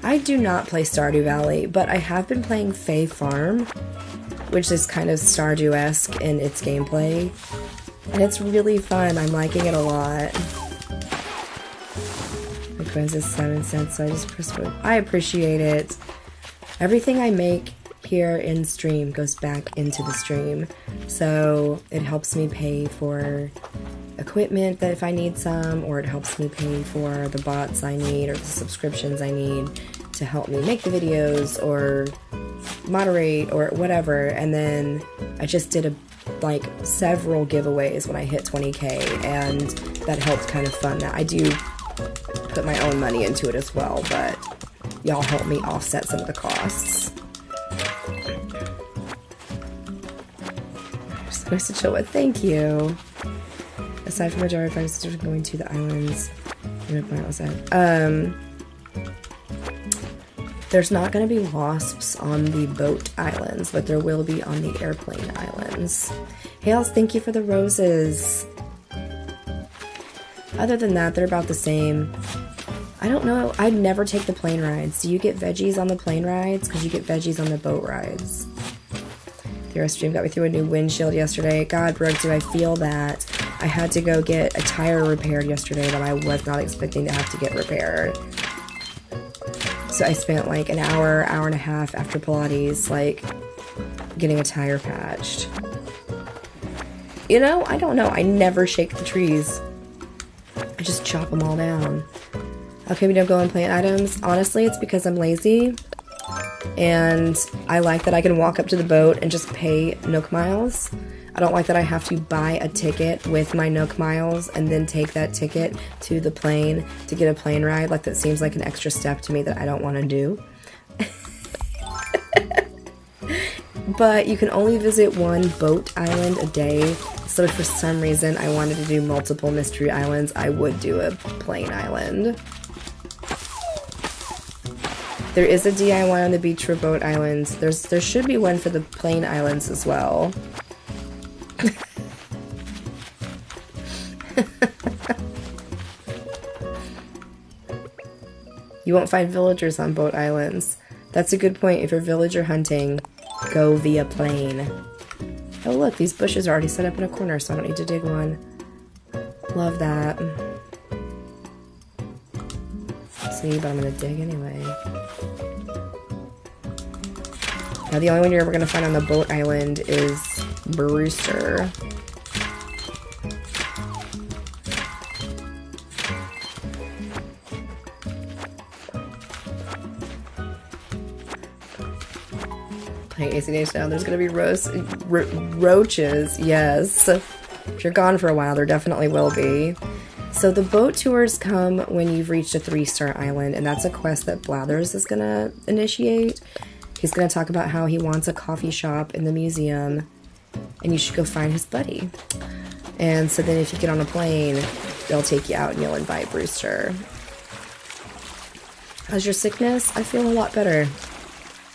I do not play Stardew Valley, but I have been playing Fae Farm, which is kind of Stardew esque in its gameplay. And it's really fun. I'm liking it a lot. My coins is 7 cents, so I just press I appreciate it. Everything I make here in stream goes back into the stream. So it helps me pay for equipment that if I need some, or it helps me pay for the bots I need or the subscriptions I need to help me make the videos or moderate or whatever. And then I just did a like several giveaways when I hit 20k, and that helped kind of fund that. I do put my own money into it as well, but y'all help me offset some of the costs. So nice to chill with. Thank you. Aside from majority of friends going to the islands, um, there's not going to be wasps on the boat islands, but there will be on the airplane islands. Hales, thank you for the roses. Other than that, they're about the same. I don't know. I'd never take the plane rides. Do you get veggies on the plane rides? Because you get veggies on the boat rides. The stream got me through a new windshield yesterday. God, Brooke, do I feel that? I had to go get a tire repaired yesterday that I was not expecting to have to get repaired. So I spent like an hour, hour and a half after Pilates, like getting a tire patched. You know, I don't know. I never shake the trees. I just chop them all down. Okay, we don't go and plant items. Honestly, it's because I'm lazy. And I like that I can walk up to the boat and just pay Nook Miles. I don't like that I have to buy a ticket with my Nook Miles and then take that ticket to the plane to get a plane ride. Like, that seems like an extra step to me that I don't want to do. but you can only visit one boat island a day. So, if for some reason I wanted to do multiple mystery islands, I would do a plane island. There is a DIY on the beach for boat islands. There's there should be one for the plane islands as well. You won't find villagers on boat islands. That's a good point. If you're villager hunting, go via plane. Oh look, these bushes are already set up in a corner, so I don't need to dig one. Love that. See, but I'm gonna dig anyway. Now the only one you're ever gonna find on the boat island is Brewster. Playing AC now, there's gonna be ro roaches, yes. If you're gone for a while, there definitely will be. So the boat tours come when you've reached a three-star island, and that's a quest that Blathers is gonna initiate. He's gonna talk about how he wants a coffee shop in the museum and you should go find his buddy. And so then if you get on a plane, they'll take you out and you'll invite Brewster. How's your sickness? I feel a lot better.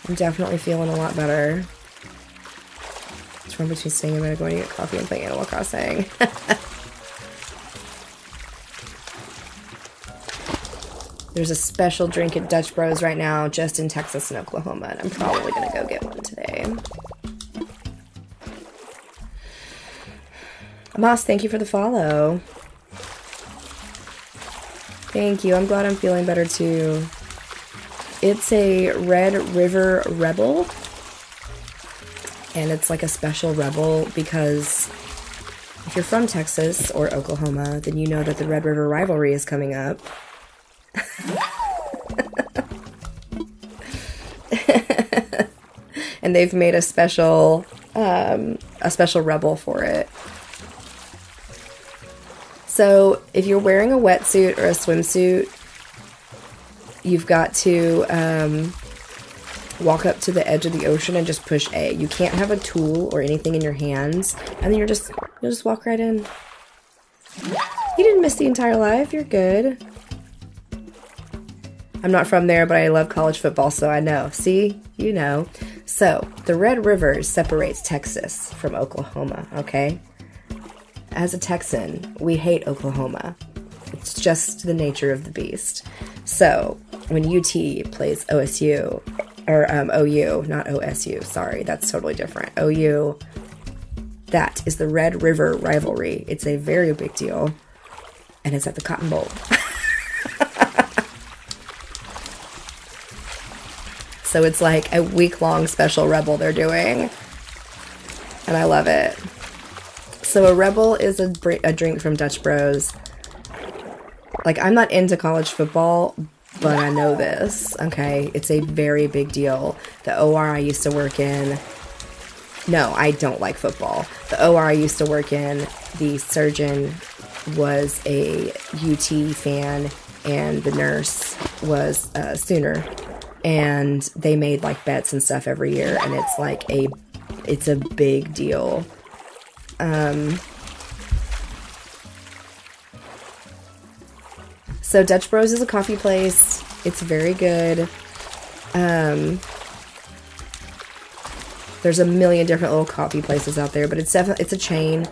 I'm definitely feeling a lot better. It's wrong between staying in bed, going to get coffee, and playing Animal Crossing. There's a special drink at Dutch Bros right now, just in Texas and Oklahoma, and I'm probably gonna go get one today. Moss, thank you for the follow. Thank you. I'm glad I'm feeling better too. It's a Red River Rebel. And it's like a special rebel because if you're from Texas or Oklahoma, then you know that the Red River rivalry is coming up. and they've made a special um, a special rebel for it. So if you're wearing a wetsuit or a swimsuit, you've got to um, walk up to the edge of the ocean and just push A. You can't have a tool or anything in your hands, and then you're just you'll just walk right in. You didn't miss the entire life. You're good. I'm not from there, but I love college football, so I know. See, you know. So, the Red River separates Texas from Oklahoma, okay? As a Texan, we hate Oklahoma. It's just the nature of the beast. So, when UT plays OSU, or um, OU, not OSU, sorry, that's totally different. OU, that is the Red River rivalry. It's a very big deal, and it's at the Cotton Bowl. So it's like a week long special Rebel they're doing. And I love it. So a Rebel is a, a drink from Dutch Bros. Like, I'm not into college football, but I know this. Okay. It's a very big deal. The OR I used to work in. No, I don't like football. The OR I used to work in, the surgeon was a UT fan, and the nurse was a Sooner and they made like bets and stuff every year and it's like a it's a big deal um so dutch bros is a coffee place it's very good um there's a million different little coffee places out there but it's definitely it's a chain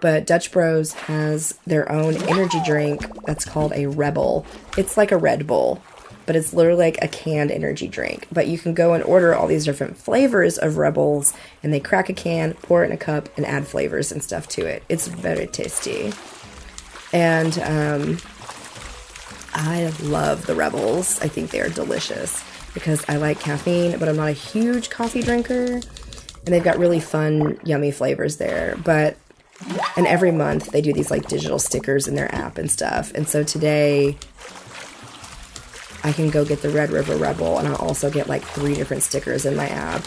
but Dutch Bros has their own energy drink that's called a Rebel. It's like a Red Bull, but it's literally like a canned energy drink. But you can go and order all these different flavors of Rebels, and they crack a can, pour it in a cup, and add flavors and stuff to it. It's very tasty. And um, I love the Rebels. I think they are delicious because I like caffeine, but I'm not a huge coffee drinker. And they've got really fun, yummy flavors there. But and every month they do these like digital stickers in their app and stuff. And so today I can go get the Red River Rebel and I'll also get like three different stickers in my app.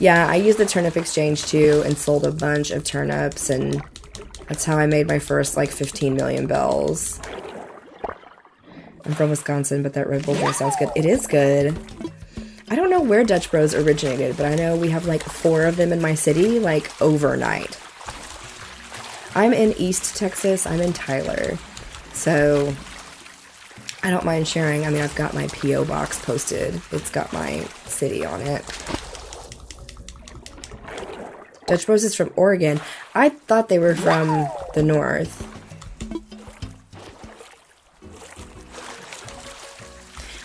Yeah, I used the turnip exchange too and sold a bunch of turnips and that's how I made my first like 15 million bells. I'm from Wisconsin, but that Red Bull beer sounds good. It is good. I don't know where Dutch Bros originated, but I know we have like four of them in my city, like overnight. I'm in East Texas. I'm in Tyler. So I don't mind sharing. I mean, I've got my P.O. box posted, it's got my city on it. Dutch Bros is from Oregon. I thought they were from the north.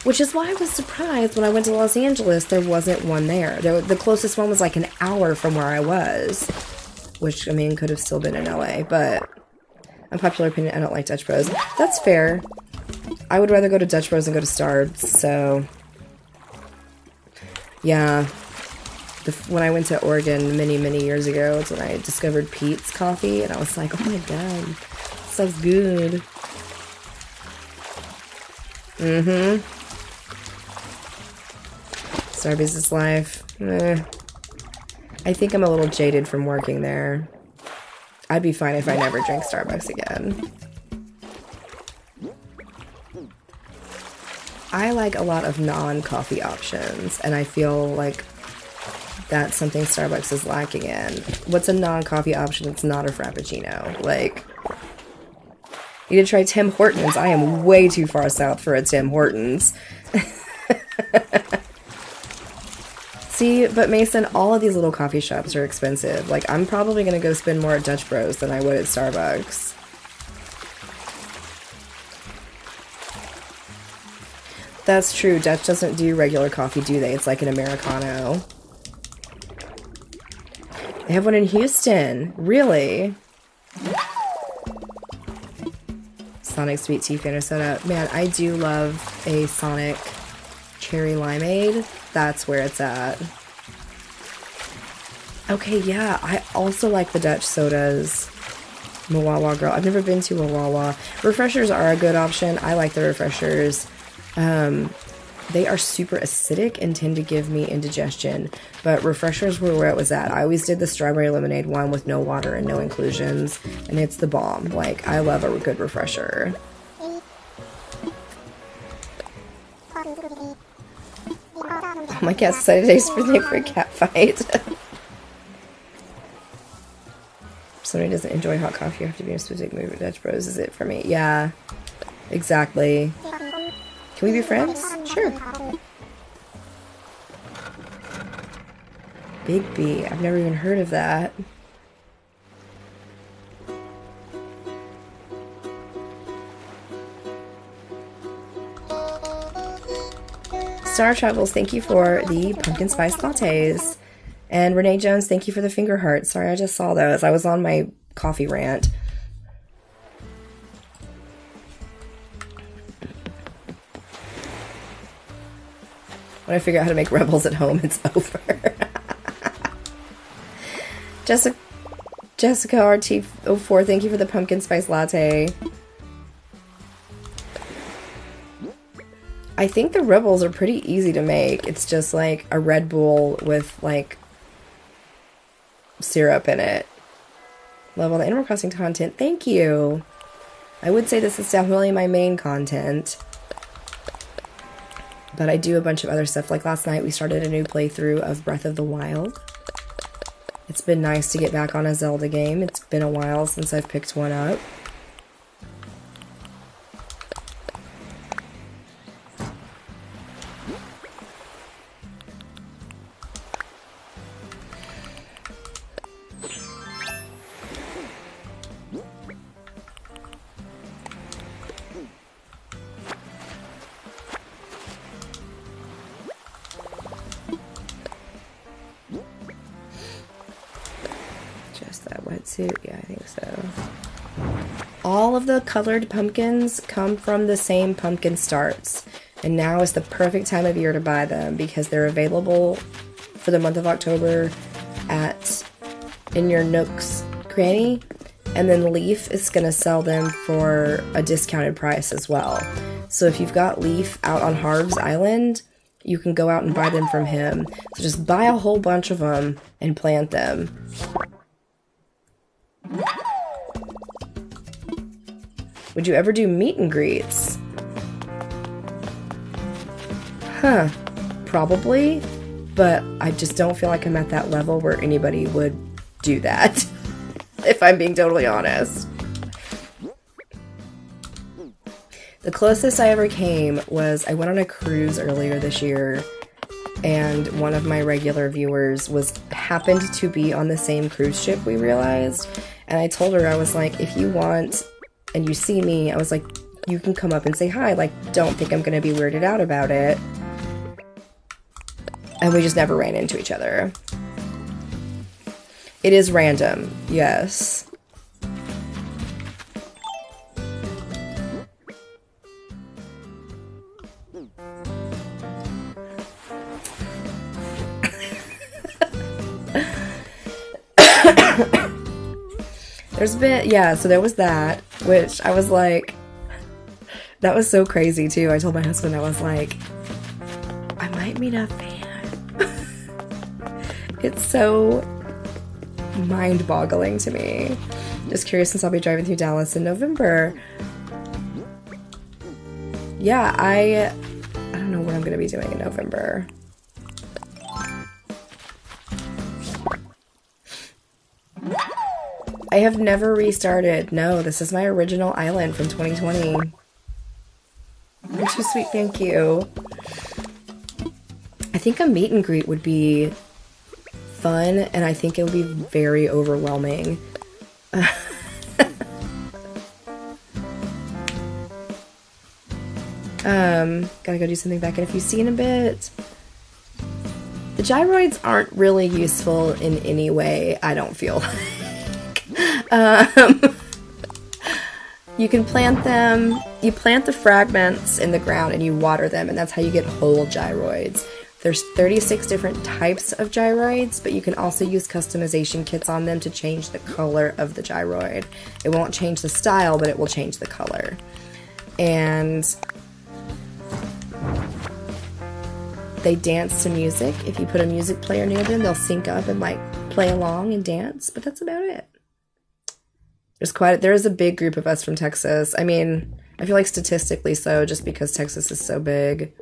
Which is why I was surprised when I went to Los Angeles, there wasn't one there. The closest one was like an hour from where I was. Which, I mean, could have still been in LA, but unpopular opinion, I don't like Dutch Bros. That's fair. I would rather go to Dutch Bros than go to Starbucks, so... Yeah. The, when I went to Oregon many, many years ago, it's when I discovered Peet's coffee, and I was like, oh my god, sounds good. Mm-hmm. Starbucks is life. Eh. I think I'm a little jaded from working there. I'd be fine if I never drink Starbucks again. I like a lot of non-coffee options, and I feel like that's something Starbucks is lacking in. What's a non-coffee option that's not a Frappuccino? Like, you need to try Tim Hortons. I am way too far south for a Tim Hortons. See, but Mason, all of these little coffee shops are expensive. Like, I'm probably gonna go spend more at Dutch Bros than I would at Starbucks. That's true. Dutch doesn't do regular coffee, do they? It's like an Americano. They have one in Houston. Really? Sonic Sweet Tea Fanta Soda. Man, I do love a Sonic Cherry Limeade that's where it's at. Okay, yeah, I also like the Dutch sodas. Mawawa girl. I've never been to Mawawa. Refreshers are a good option. I like the refreshers. Um, they are super acidic and tend to give me indigestion, but refreshers were where it was at. I always did the strawberry lemonade one with no water and no inclusions, and it's the bomb. Like, I love a good refresher. Oh my cat decided today's for a cat fight. Somebody doesn't enjoy hot coffee, you have to be in a specific mood. Dutch Bros is it for me. Yeah. Exactly. Can we be friends? Sure. Big B. I've never even heard of that. Star Travels, thank you for the pumpkin spice lattes. And Renee Jones, thank you for the finger hearts. Sorry, I just saw those. I was on my coffee rant. When I figure out how to make rebels at home, it's over. Jessica, Jessica RT04, thank you for the pumpkin spice latte. I think the rebels are pretty easy to make. It's just like a Red Bull with like syrup in it. Love all the Animal Crossing content. Thank you. I would say this is definitely my main content. But I do a bunch of other stuff. Like last night, we started a new playthrough of Breath of the Wild. It's been nice to get back on a Zelda game. It's been a while since I've picked one up. The colored pumpkins come from the same pumpkin starts. And now is the perfect time of year to buy them because they're available for the month of October at in your Nooks Cranny. And then Leif is going to sell them for a discounted price as well. So if you've got Leif out on Harv's Island, you can go out and buy them from him. So just buy a whole bunch of them and plant them. Would you ever do meet and greets? Huh. Probably. But I just don't feel like I'm at that level where anybody would do that. if I'm being totally honest. The closest I ever came was I went on a cruise earlier this year and one of my regular viewers was happened to be on the same cruise ship we realized and I told her I was like if you want and you see me, I was like, you can come up and say hi. Like, don't think I'm going to be weirded out about it. And we just never ran into each other. It is random, yes. There's been, yeah, so there was that, which I was like, that was so crazy too. I told my husband, I was like, I might meet a fan. it's so mind boggling to me. Just curious since I'll be driving through Dallas in November. Yeah, I I don't know what I'm gonna be doing in November. I have never restarted. No, this is my original island from 2020. You're too sweet, thank you. I think a meet and greet would be fun, and I think it would be very overwhelming. um, gotta go do something back in a few see in a bit. The gyroids aren't really useful in any way, I don't feel um, you can plant them, you plant the fragments in the ground and you water them, and that's how you get whole gyroids. There's 36 different types of gyroids, but you can also use customization kits on them to change the color of the gyroid. It won't change the style, but it will change the color. And they dance to music. If you put a music player near them, they'll sync up and like play along and dance, but that's about it there's quite there's a big group of us from Texas. I mean, I feel like statistically so, just because Texas is so big.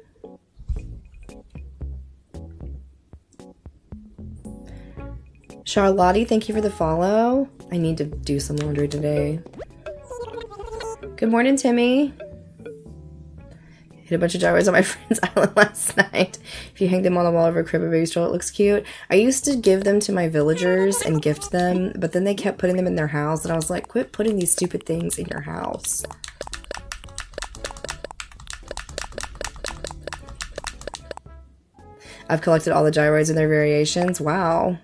Charlotte, thank you for the follow. I need to do some laundry today. Good morning, Timmy. Hit a bunch of gyros on my friend's island last night. If you hang them on the wall of a crib or baby stroll, it looks cute. I used to give them to my villagers and gift them, but then they kept putting them in their house, and I was like, quit putting these stupid things in your house. I've collected all the gyroids and their variations. Wow.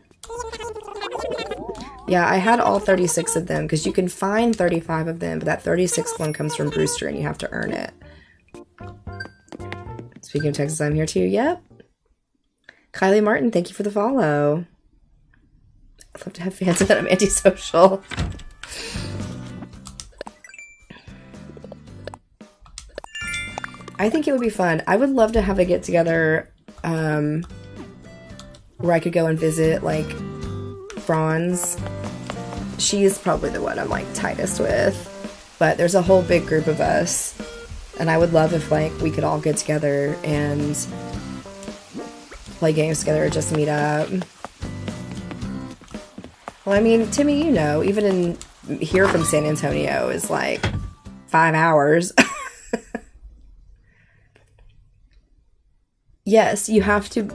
Yeah, I had all 36 of them because you can find 35 of them, but that 36th one comes from Brewster and you have to earn it. Speaking of Texas, I'm here too. Yep. Kylie Martin, thank you for the follow. I'd love to have fans that I'm antisocial. I think it would be fun. I would love to have a get together um, where I could go and visit like Franz. She's probably the one I'm like tightest with. But there's a whole big group of us. And I would love if like we could all get together and play games together or just meet up. Well, I mean, Timmy, you know, even in here from San Antonio is like five hours. yes, you have to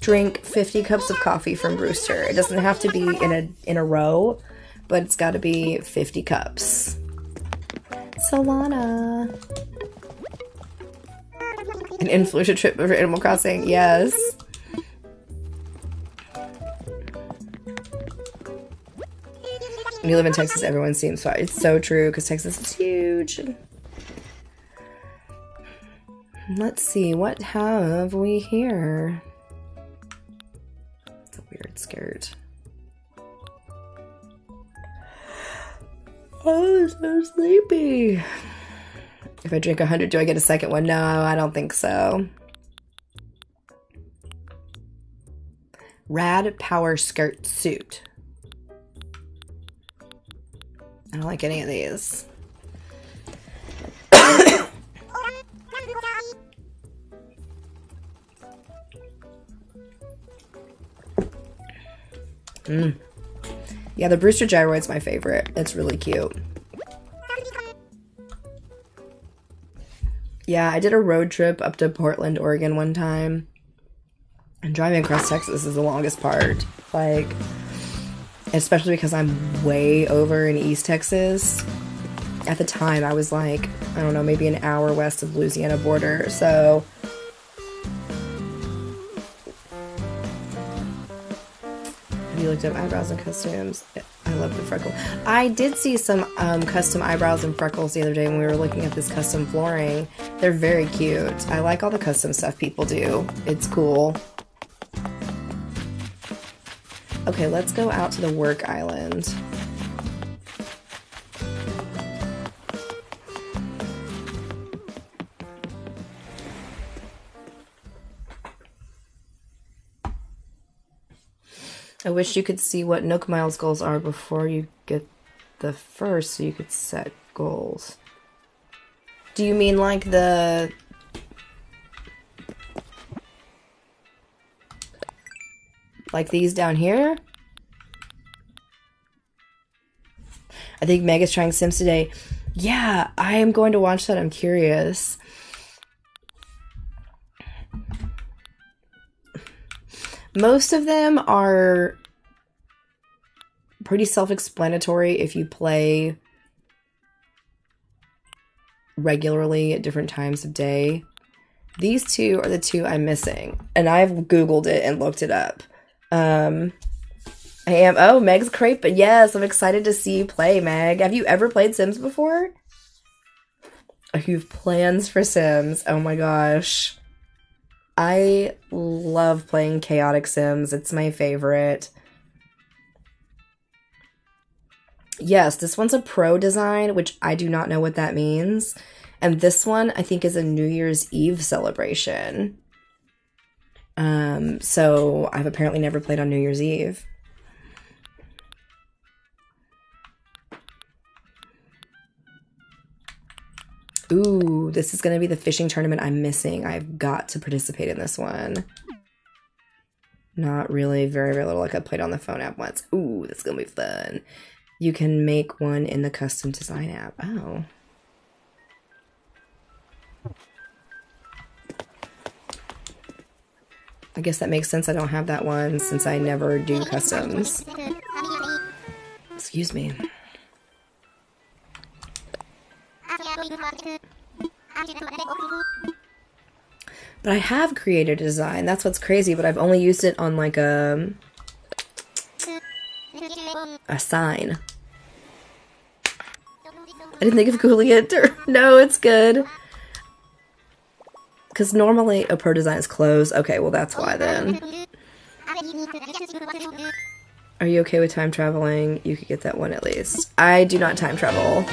drink 50 cups of coffee from Brewster. It doesn't have to be in a in a row, but it's got to be 50 cups. Solana. An influencer trip over Animal Crossing. Yes. When you live in Texas, everyone seems fine. It's so true because Texas is huge. Let's see, what have we here? It's a weird skirt. Oh, so sleepy. If I drink 100, do I get a second one? No, I don't think so. Rad Power Skirt Suit. I don't like any of these. mm. Yeah, the Brewster Gyroid's my favorite. It's really cute. Yeah, I did a road trip up to Portland, Oregon one time. And driving across Texas is the longest part. Like, especially because I'm way over in East Texas. At the time, I was like, I don't know, maybe an hour west of Louisiana border. So, have you looked up eyebrows and costumes? I love the freckle. I did see some um, custom eyebrows and freckles the other day when we were looking at this custom flooring. They're very cute. I like all the custom stuff people do. It's cool. Okay, let's go out to the work island. I wish you could see what Nook Miles goals are before you get the first so you could set goals. Do you mean like the like these down here? I think Meg is trying Sims today. Yeah, I am going to watch that. I'm curious. Most of them are pretty self explanatory if you play regularly at different times of day. These two are the two I'm missing, and I've Googled it and looked it up. Um, I am. Oh, Meg's crepe. Yes, I'm excited to see you play, Meg. Have you ever played Sims before? You have plans for Sims. Oh my gosh. I love playing Chaotic Sims. It's my favorite. Yes, this one's a pro design, which I do not know what that means. And this one, I think, is a New Year's Eve celebration. Um, so I've apparently never played on New Year's Eve. Ooh, this is going to be the fishing tournament I'm missing. I've got to participate in this one. Not really very, very little like I played on the phone app once. Ooh, that's going to be fun. You can make one in the custom design app. Oh. I guess that makes sense I don't have that one since I never do customs. Excuse me. But I have created a design. That's what's crazy, but I've only used it on like a a sign. I didn't think of cooling it. Or, no, it's good. Because normally oh, a pro design is closed. Okay, well that's why then. Are you okay with time traveling? You could get that one at least. I do not time travel.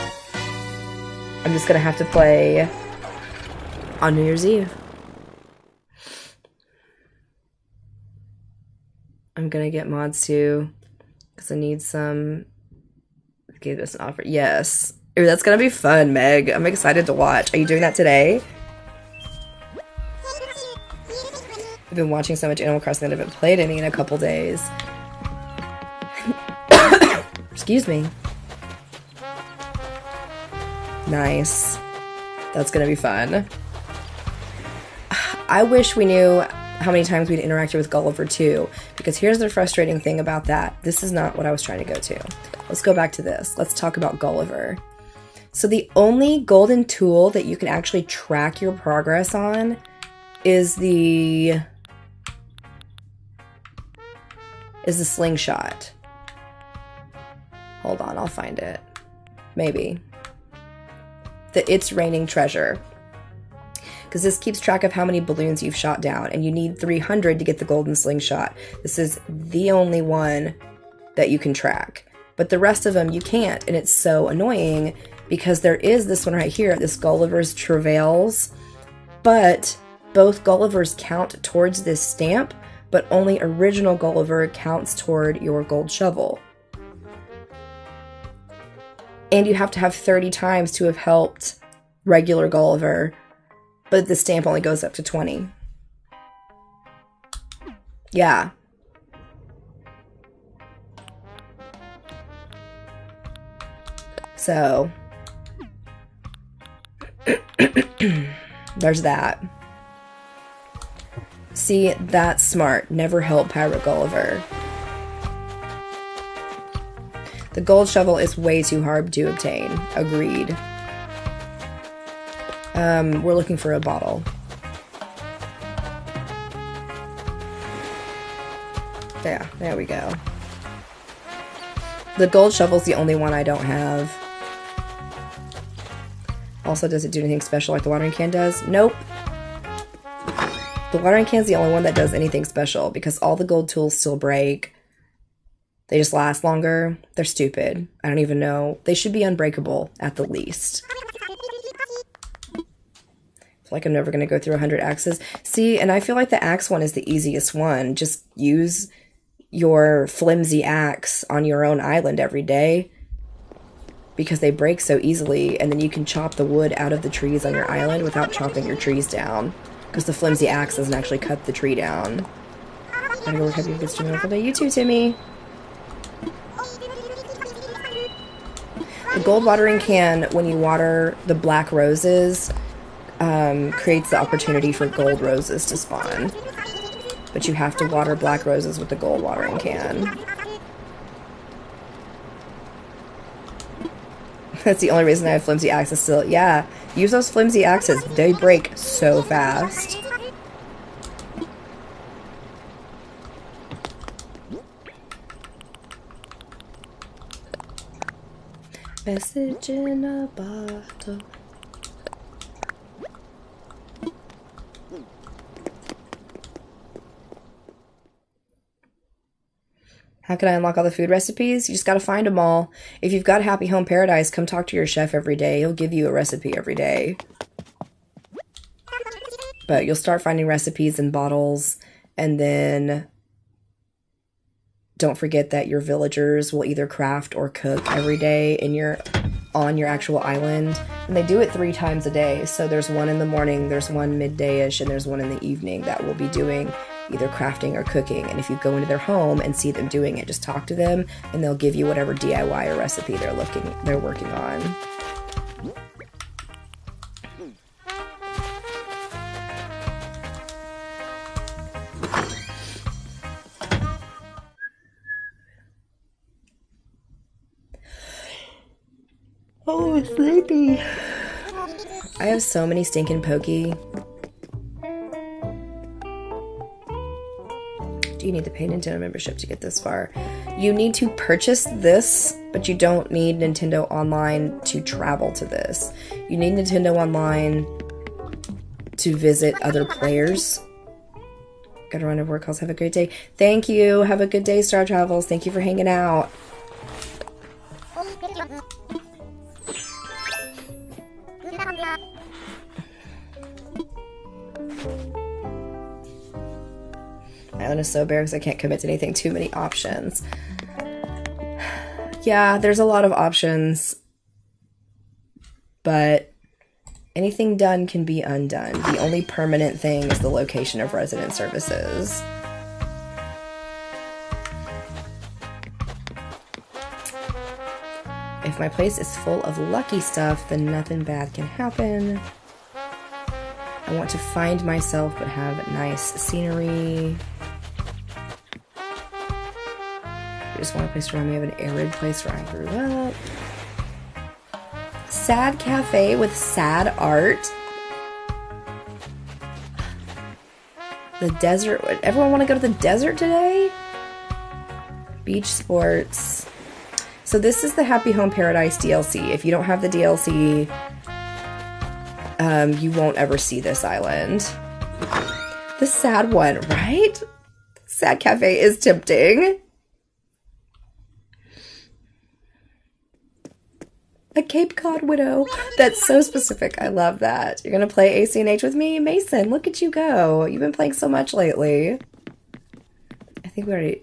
I'm just gonna have to play on New Year's Eve. I'm gonna get mods too because I need some. Give this an offer. Yes. Ooh, that's gonna be fun, Meg. I'm excited to watch. Are you doing that today? I've been watching so much Animal Crossing that I haven't played any in a couple days. Excuse me. Nice. That's gonna be fun. I wish we knew how many times we'd interacted with Gulliver too, because here's the frustrating thing about that. This is not what I was trying to go to. Let's go back to this. Let's talk about Gulliver. So the only golden tool that you can actually track your progress on is the is the slingshot. Hold on, I'll find it. Maybe. The It's Raining Treasure. Because this keeps track of how many balloons you've shot down, and you need 300 to get the golden slingshot. This is the only one that you can track. But the rest of them you can't, and it's so annoying because there is this one right here, this Gulliver's Travails, but both Gullivers count towards this stamp, but only original Gulliver counts toward your gold shovel. And you have to have 30 times to have helped regular Gulliver, but the stamp only goes up to 20. Yeah. So, there's that. See, that's smart. Never help Pirate Gulliver. The gold shovel is way too hard to obtain. Agreed. Um, we're looking for a bottle. Yeah, there we go. The gold shovel's the only one I don't have. Also, does it do anything special like the watering can does? Nope. The watering can's the only one that does anything special because all the gold tools still break. They just last longer. They're stupid. I don't even know. They should be unbreakable at the least. like I'm never going to go through 100 axes. See, and I feel like the axe one is the easiest one. Just use your flimsy axe on your own island every day because they break so easily and then you can chop the wood out of the trees on your island without chopping your trees down because the flimsy axe doesn't actually cut the tree down. Gotta go work happy kids to day. You too, Timmy. The gold watering can, when you water the black roses, um, creates the opportunity for gold roses to spawn. But you have to water black roses with the gold watering can. That's the only reason I have flimsy axes still. Yeah, use those flimsy axes. They break so fast. Message in a bottle. How can I unlock all the food recipes? You just got to find them all. If you've got Happy Home Paradise, come talk to your chef every day. He'll give you a recipe every day. But you'll start finding recipes in bottles, and then don't forget that your villagers will either craft or cook every day in your on your actual island. And they do it three times a day. So there's one in the morning, there's one midday-ish, and there's one in the evening that will be doing either crafting or cooking. And if you go into their home and see them doing it, just talk to them and they'll give you whatever DIY or recipe they're looking they're working on. Sleepy. I have so many stinking Poki. Do you need the pay Nintendo membership to get this far? You need to purchase this, but you don't need Nintendo Online to travel to this. You need Nintendo Online to visit other players. Gotta run over work calls. Have a great day. Thank you. Have a good day, Star Travels. Thank you for hanging out. Island is so bare because I can't commit to anything. Too many options. Yeah, there's a lot of options, but anything done can be undone. The only permanent thing is the location of resident services. If my place is full of lucky stuff, then nothing bad can happen. I want to find myself but have nice scenery. I just want a place me. I have an arid place where I grew up. Sad cafe with sad art. The desert. Everyone want to go to the desert today? Beach sports. So this is the Happy Home Paradise DLC. If you don't have the DLC, um, you won't ever see this island. The sad one, right? Sad Cafe is tempting. A Cape Cod widow. That's so specific. I love that. You're gonna play ACNH with me? Mason, look at you go. You've been playing so much lately. I think we already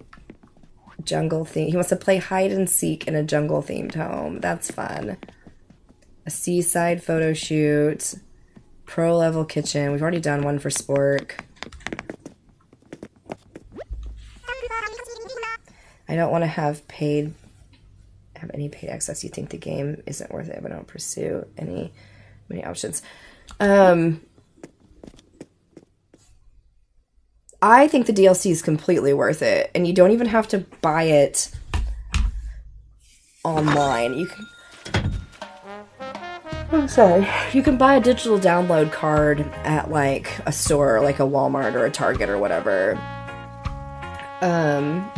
jungle theme. He wants to play hide and seek in a jungle themed home. That's fun. A seaside photo shoot. Pro level kitchen. We've already done one for Spork. I don't want to have paid have any paid access. You think the game isn't worth it, but I don't pursue any many options. Um, I think the DLC is completely worth it, and you don't even have to buy it online. You can. I'm sorry. You can buy a digital download card at like a store, like a Walmart or a Target or whatever. Um,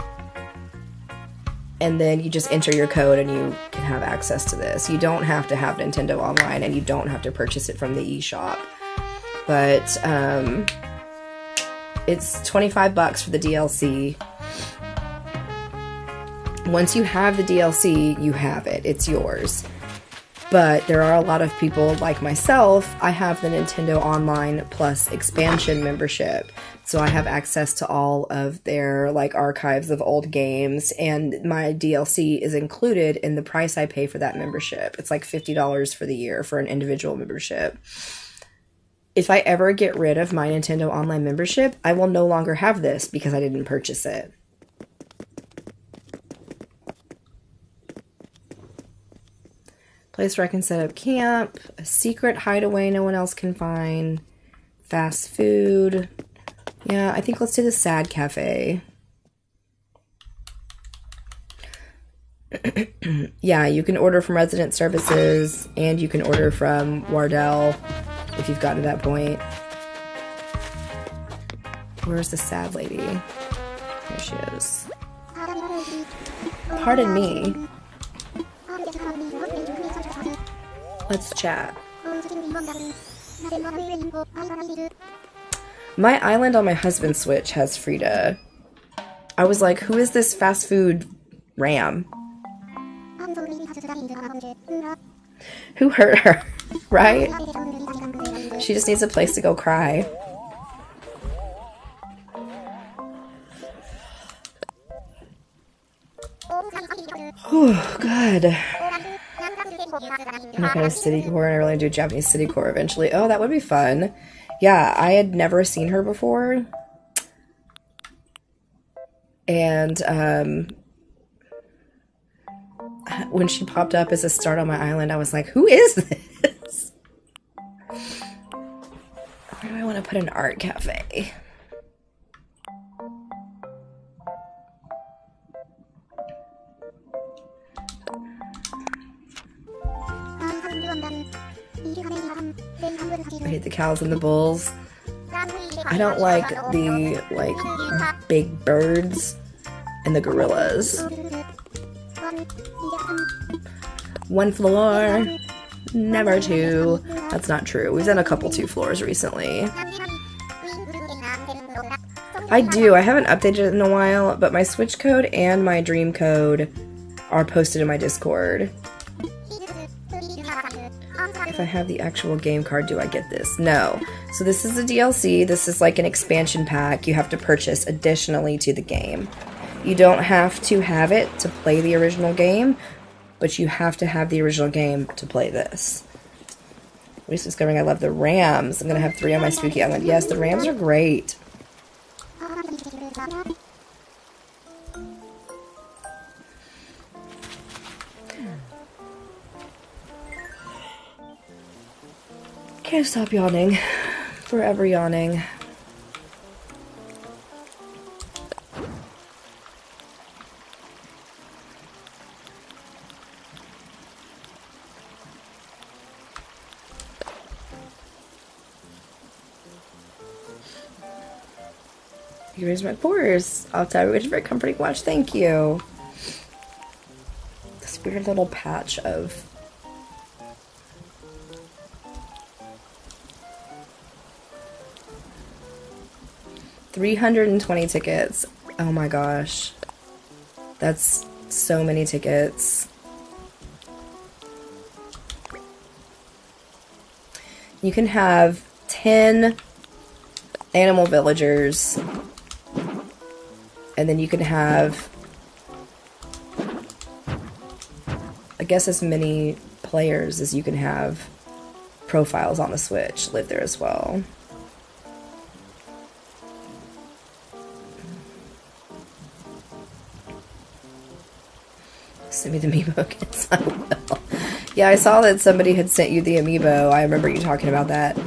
and then you just enter your code and you can have access to this. You don't have to have Nintendo Online and you don't have to purchase it from the eShop. But um, it's 25 bucks for the DLC. Once you have the DLC, you have it. It's yours. But there are a lot of people like myself. I have the Nintendo Online Plus expansion membership. So I have access to all of their like archives of old games and my DLC is included in the price I pay for that membership. It's like $50 for the year for an individual membership if I ever get rid of my Nintendo Online membership, I will no longer have this because I didn't purchase it. Place where I can set up camp, a secret hideaway no one else can find, fast food. Yeah, I think let's do the sad cafe. yeah, you can order from resident services and you can order from Wardell if you've gotten to that point. Where's the sad lady? Here she is. Pardon me. Let's chat. My island on my husband's Switch has Frita. I was like, who is this fast food ram? Who hurt her? right? She just needs a place to go cry. Oh, God. I'm kind of city core, and I really do Japanese city core eventually. Oh, that would be fun. Yeah, I had never seen her before. And um, when she popped up as a start on my island, I was like, who is this? Where do I want to put an art cafe? I hate the cows and the bulls. I don't like the like big birds and the gorillas. One floor, never two. That's not true. We've done a couple two floors recently. I do. I haven't updated it in a while, but my Switch code and my Dream code are posted in my Discord. If I have the actual game card, do I get this? No. So this is a DLC. This is like an expansion pack you have to purchase additionally to the game. You don't have to have it to play the original game, but you have to have the original game to play this. We're discovering I love the Rams. I'm going to have three on my Spooky Island. Yes, the Rams are great. Can't stop yawning. Forever yawning. You raised my pores. I'll tell you, it's very comforting watch. Thank you. This weird little patch of 320 tickets. Oh my gosh. That's so many tickets. You can have 10 animal villagers. And then you can have I guess as many players as you can have profiles on the Switch live there as well. Send me the amiibo will. Yeah, I saw that somebody had sent you the amiibo. I remember you talking about that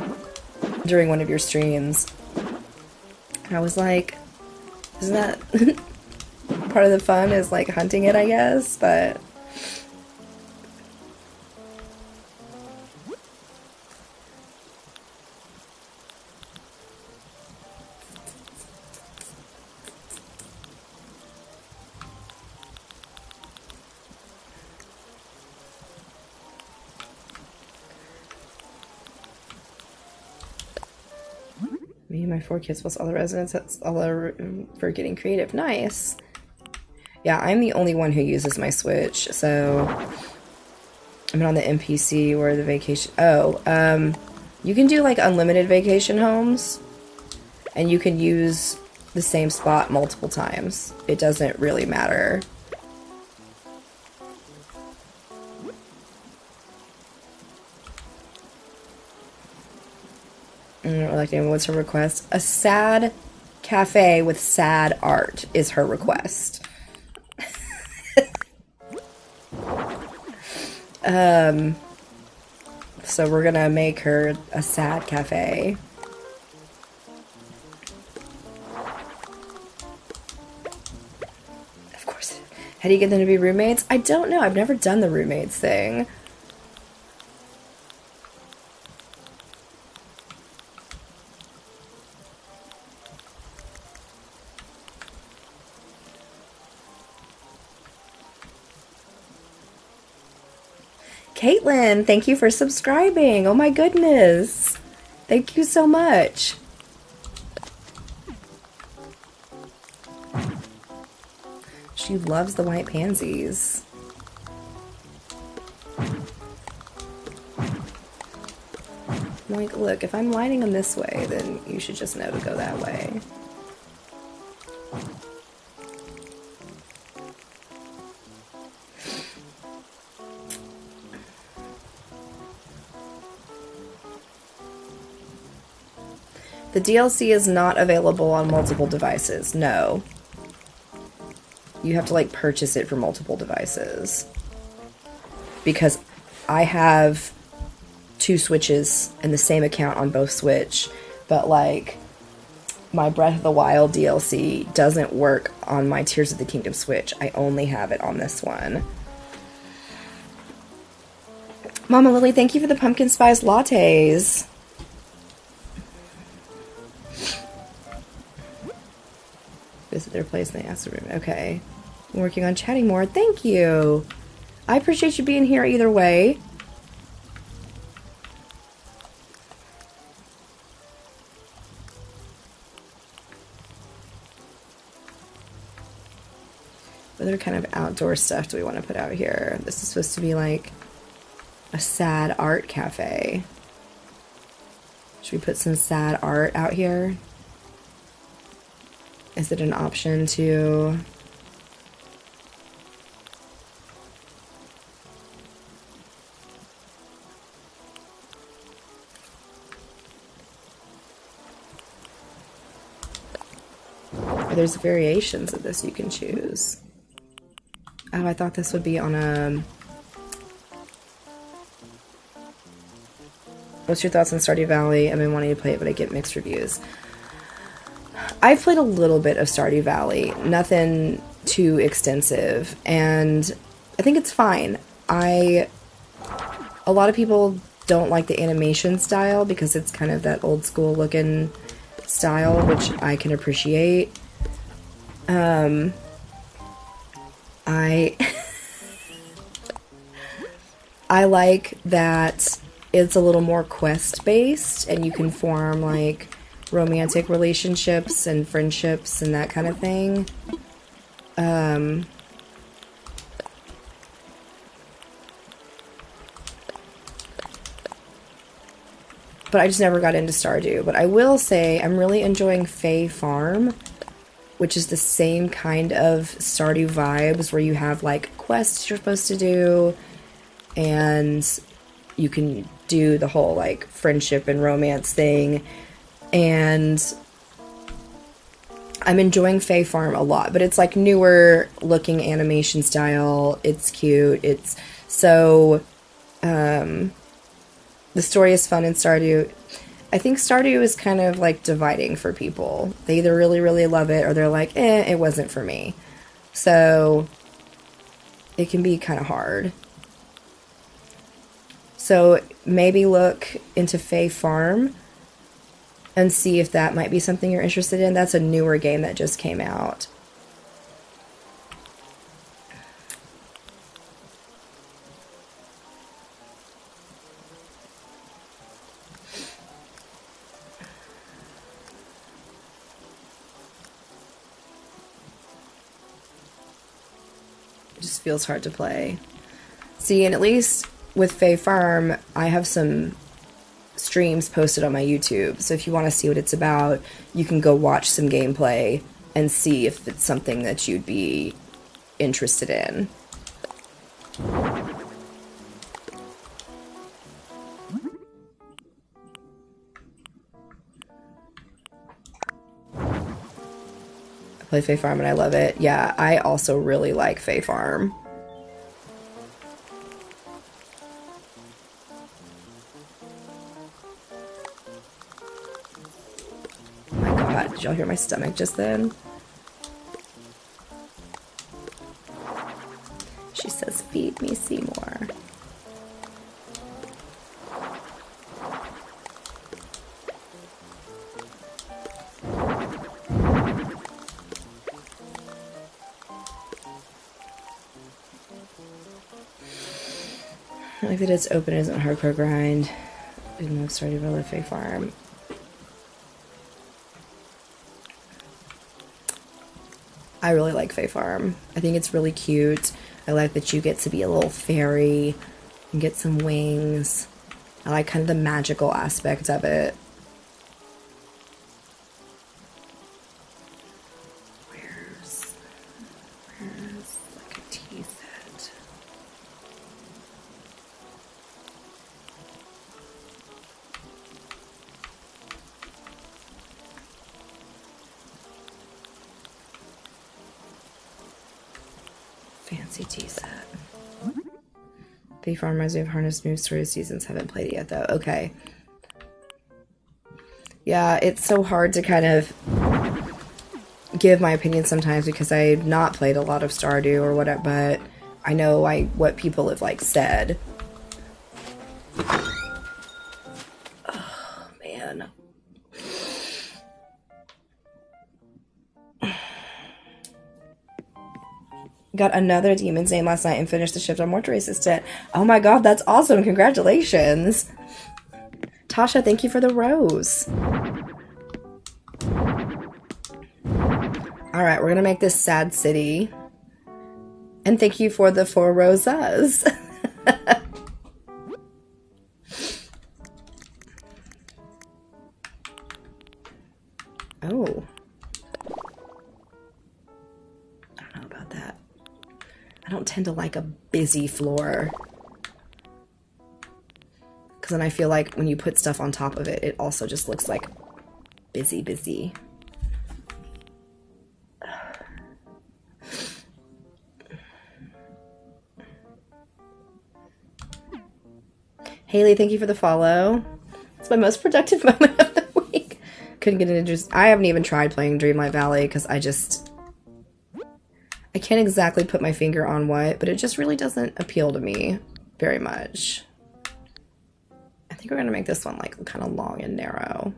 during one of your streams. I was like, isn't that part of the fun is like hunting it, I guess? But My four kids plus all the residents. That's all the for getting creative. Nice. Yeah, I'm the only one who uses my Switch, so I'm on the NPC where the vacation. Oh, um, you can do like unlimited vacation homes, and you can use the same spot multiple times. It doesn't really matter. Like what's her request? A sad cafe with sad art is her request. um so we're gonna make her a sad cafe. Of course. How do you get them to be roommates? I don't know. I've never done the roommates thing. Caitlin, thank you for subscribing. Oh my goodness. Thank you so much. She loves the white pansies. Like, look, if I'm lighting them this way, then you should just know to go that way. The DLC is not available on multiple devices. No. You have to like purchase it for multiple devices. Because I have two Switches and the same account on both Switch, but like my Breath of the Wild DLC doesn't work on my Tears of the Kingdom Switch. I only have it on this one. Mama Lily, thank you for the pumpkin spice lattes. Visit their place in the acid room. Okay. I'm working on chatting more. Thank you. I appreciate you being here either way. What other kind of outdoor stuff do we want to put out here? This is supposed to be like a sad art cafe. Should we put some sad art out here? Is it an option to there's variations of this you can choose. Oh, I thought this would be on a. What's your thoughts on Stardew Valley? I've been wanting to play it, but I get mixed reviews. I've played a little bit of Stardew Valley, nothing too extensive, and I think it's fine. I. A lot of people don't like the animation style because it's kind of that old school looking style, which I can appreciate. Um, I I like that it's a little more quest based and you can form like romantic relationships and friendships and that kind of thing. Um, but I just never got into Stardew. But I will say I'm really enjoying Fae Farm which is the same kind of Stardew vibes where you have like quests you're supposed to do and you can do the whole like friendship and romance thing and I'm enjoying Fae Farm a lot, but it's like newer looking animation style. It's cute. It's so um the story is fun in Stardew. I think Stardew is kind of like dividing for people. They either really, really love it or they're like, eh, it wasn't for me. So it can be kind of hard. So maybe look into Fae Farm and see if that might be something you're interested in. That's a newer game that just came out. It just feels hard to play. See, and at least with Fae Farm, I have some streams posted on my YouTube. So if you want to see what it's about, you can go watch some gameplay and see if it's something that you'd be interested in. I play Fae Farm and I love it. Yeah, I also really like Fae Farm. Did y'all hear my stomach just then? She says, feed me Seymour. I like that it's open isn't hardcore grind. Though I've started Villa Fae Farm. I really like Fae Farm. I think it's really cute. I like that you get to be a little fairy and get some wings. I like kind of the magical aspect of it. Farm reminds me of Harvest Moon Story Seasons. Haven't played it yet though. Okay. Yeah, it's so hard to kind of give my opinion sometimes because I've not played a lot of Stardew or whatever, but I know I what people have like said. Got another Demon's Name last night and finished the shift on Mortuary Assistant. Oh my god, that's awesome. Congratulations. Tasha, thank you for the rose. All right, we're going to make this sad city. And thank you for the four roses. I don't tend to like a busy floor. Because then I feel like when you put stuff on top of it, it also just looks like busy, busy. Haley, thank you for the follow. It's my most productive moment of the week. Couldn't get into just. I haven't even tried playing Dreamlight Valley because I just. Can't exactly put my finger on what, but it just really doesn't appeal to me very much. I think we're gonna make this one like kind of long and narrow.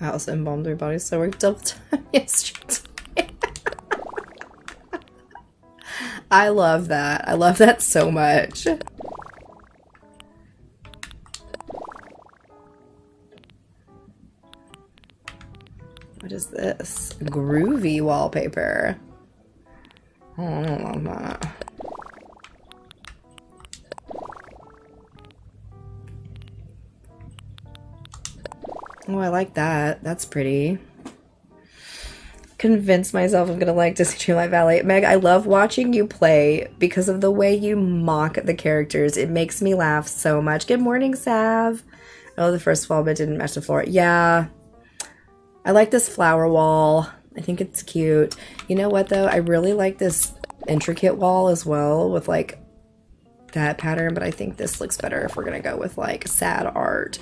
I also embalmed her body, so I worked double time yesterday. I love that. I love that so much. What is this? Groovy wallpaper. Oh, I don't love that. Oh, I like that. That's pretty. Convince myself I'm gonna like Disney Dreamlight Valley. Meg, I love watching you play because of the way you mock the characters. It makes me laugh so much. Good morning, Sav. Oh, the first wall but didn't match the floor. Yeah. I like this flower wall. I think it's cute. You know what though? I really like this intricate wall as well with like that pattern, but I think this looks better if we're gonna go with like sad art.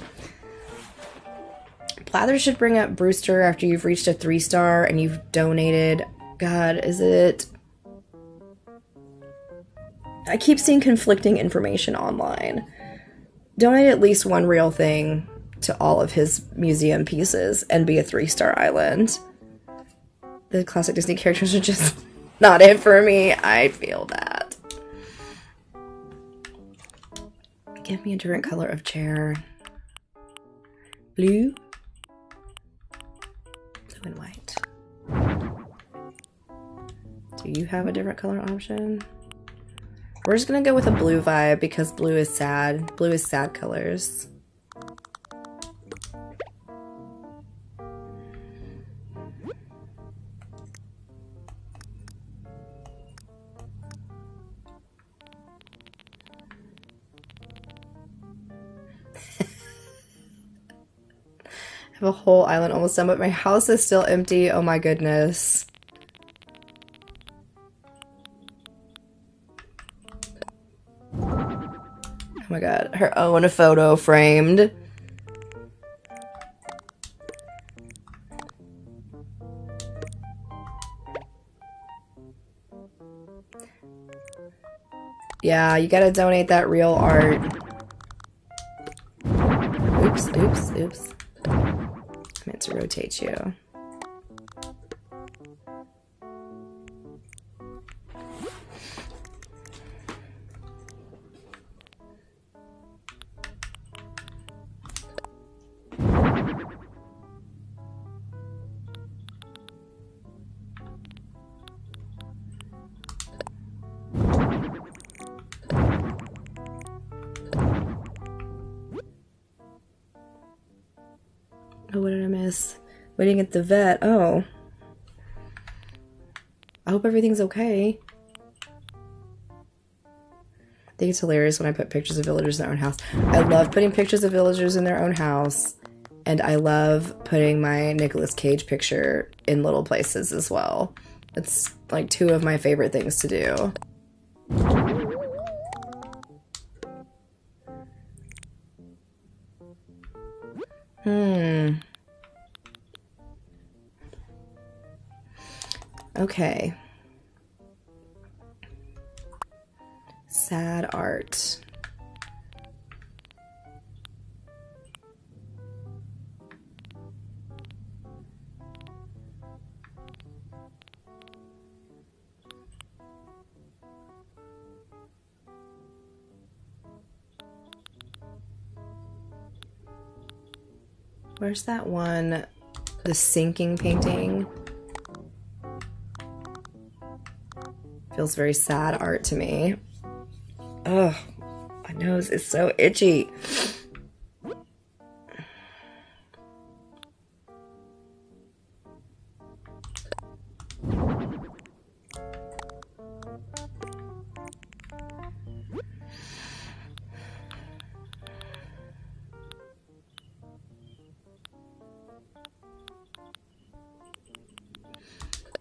Blathers should bring up Brewster after you've reached a three star and you've donated. God, is it? I keep seeing conflicting information online. Donate at least one real thing to all of his museum pieces and be a three star island. The classic Disney characters are just not it for me. I feel that. Give me a different color of chair. Blue? And white. Do you have a different color option? We're just gonna go with a blue vibe because blue is sad. Blue is sad colors. Have a whole island almost done, but my house is still empty. Oh my goodness. Oh my god, her own a photo framed. Yeah, you gotta donate that real art. Oops, oops, oops meant to rotate you. Waiting at the vet. Oh. I hope everything's okay. I think it's hilarious when I put pictures of villagers in their own house. I love putting pictures of villagers in their own house. And I love putting my Nicolas Cage picture in little places as well. It's like two of my favorite things to do. Hmm. Okay. Sad art. Where's that one? The sinking painting. Feels very sad art to me. Ugh, my nose is so itchy.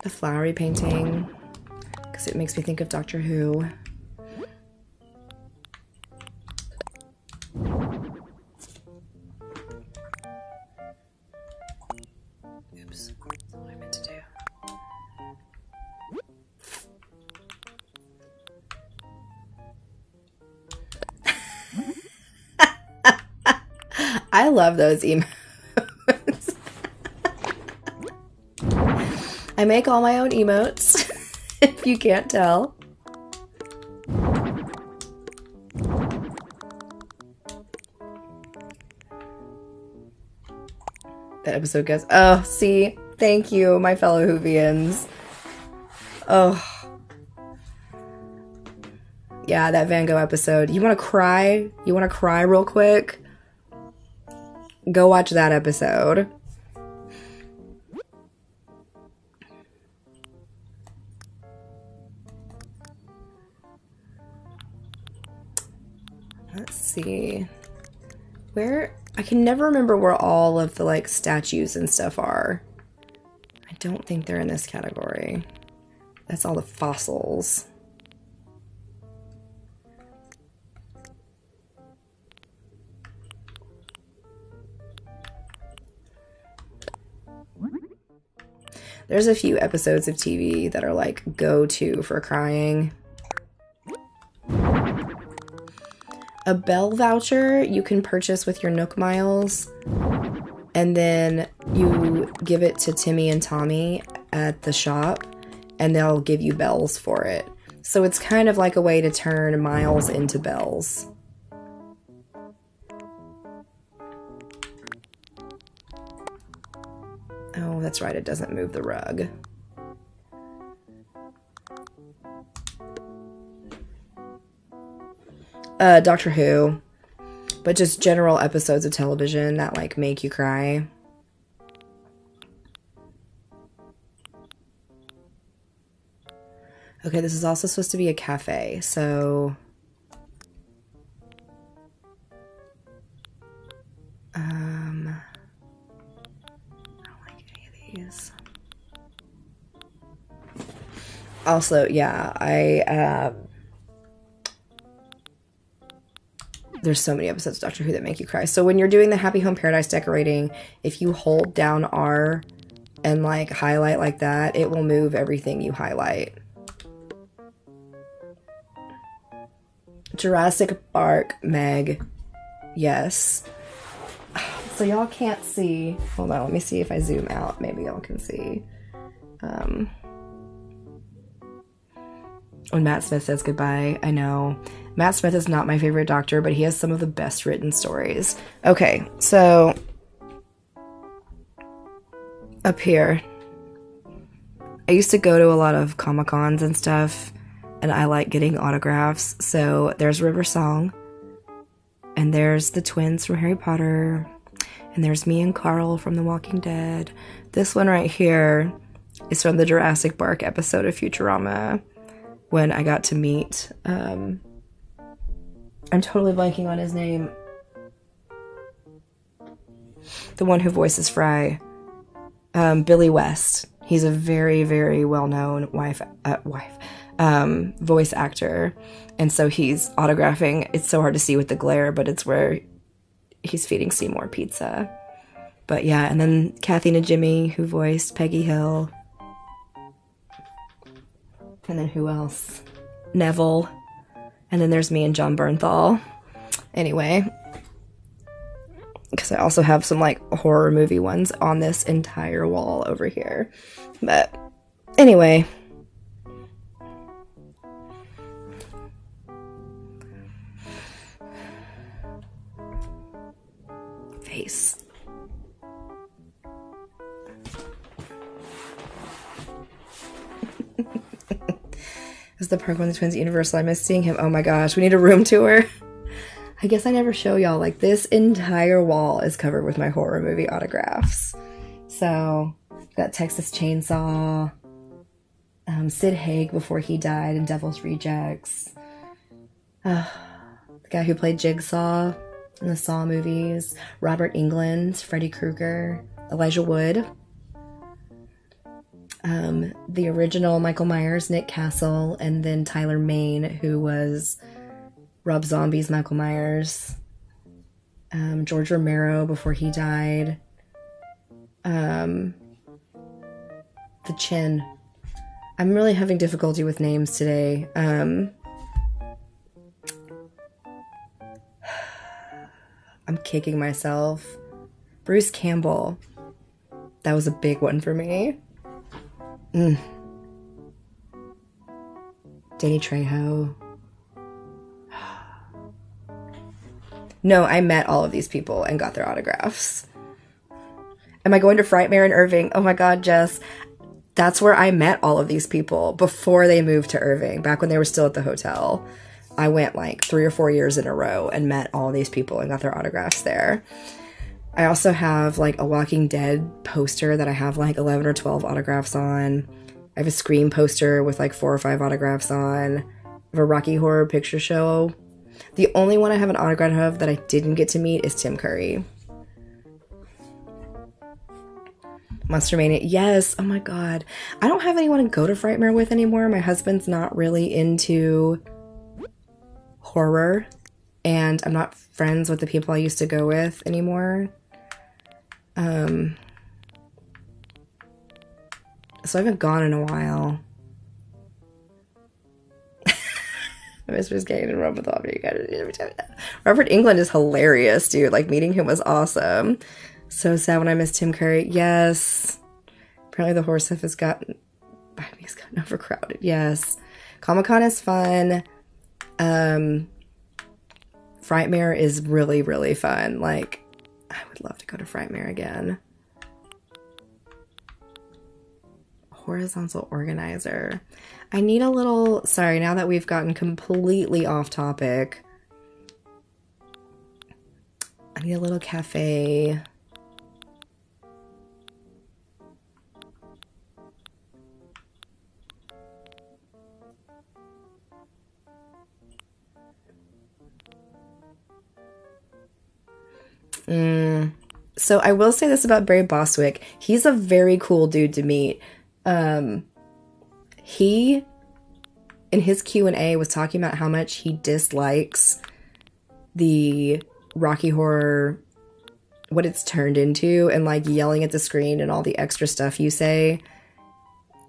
The flowery painting, it makes me think of Doctor Who. I love those emotes. I make all my own emotes, if you can't tell. That episode goes, oh, see, thank you, my fellow Whovians. Oh. Yeah, that Van Gogh episode. You want to cry? You want to cry real quick? Go watch that episode. Can never remember where all of the like statues and stuff are. I don't think they're in this category. That's all the fossils. There's a few episodes of TV that are like go to for crying. A Bell voucher you can purchase with your Nook Miles, and then you give it to Timmy and Tommy at the shop, and they'll give you bells for it. So it's kind of like a way to turn miles into bells. Oh, that's right, it doesn't move the rug. Uh, Doctor Who, but just general episodes of television that like make you cry. Okay, this is also supposed to be a cafe, so um I don't like any of these. Also, yeah, I um there's so many episodes of Doctor Who that make you cry. So when you're doing the Happy Home Paradise decorating, if you hold down R and like highlight like that, it will move everything you highlight. Jurassic Bark Meg. Yes. So y'all can't see. Hold on, let me see if I zoom out. Maybe y'all can see. Um, when Matt Smith says goodbye, I know. Matt Smith is not my favorite doctor, but he has some of the best written stories. Okay, so up here, I used to go to a lot of Comic Cons and stuff, and I like getting autographs. So there's River Song, and there's the twins from Harry Potter, and there's me and Carl from The Walking Dead. This one right here is from the Jurassic Bark episode of Futurama when I got to meet. Um, I'm totally blanking on his name. The one who voices Fry, um, Billy West. He's a very, very well-known wife, uh, wife, um, voice actor, and so he's autographing. It's so hard to see with the glare, but it's where he's feeding Seymour pizza. But yeah, and then Kathy Najimy, who voiced Peggy Hill. And then who else? Neville. And then there's me and Jon Bernthal. Anyway, because I also have some like horror movie ones on this entire wall over here. But anyway, face. Is the Park the Twins Universal? I miss seeing him. Oh my gosh, we need a room tour. I guess I never show y'all. Like this entire wall is covered with my horror movie autographs. So got Texas Chainsaw, um, Sid Haig before he died in Devil's Rejects, uh, the guy who played Jigsaw in the Saw movies, Robert Englund, Freddy Krueger, Elijah Wood, um, the original Michael Myers, Nick Castle, and then Tyler Mane, who was Rob Zombie's Michael Myers, um, George Romero before he died, um, the Chin. I'm really having difficulty with names today. Um, I'm kicking myself. Bruce Campbell. That was a big one for me. Mm. Danny Trejo. No, I met all of these people and got their autographs. Am I going to Frightmare in Irving? Oh my god, Jess. That's where I met all of these people before they moved to Irving, back when they were still at the hotel. I went like three or four years in a row and met all these people and got their autographs there. I also have like a Walking Dead poster that I have like 11 or 12 autographs on. I have a Scream poster with like four or five autographs on. I have a Rocky Horror Picture Show. The only one I have an autograph of that I didn't get to meet is Tim Curry. Monster Mania. Yes. Oh my god. I don't have anyone to go to Frightmare with anymore. My husband's not really into horror, and I'm not friends with the people I used to go with anymore. Um, so I haven't gone in a while. Mr. getting in run with all of you guys. Robert Englund is hilarious, dude. Like meeting him was awesome. So sad when I missed Tim Curry. Yes. Apparently the horse stuff has gotten by me has gotten overcrowded. Yes. Comic Con is fun. Um Frightmare is really, really fun. Like I would love to go to Frightmare again. Horizontal organizer. I need a little, sorry, now that we've gotten completely off topic, I need a little cafe. So I will say this about Barry Bostwick. He's a very cool dude to meet. Um, he, in his Q&A, was talking about how much he dislikes the Rocky Horror, what it's turned into, and like yelling at the screen and all the extra stuff you say.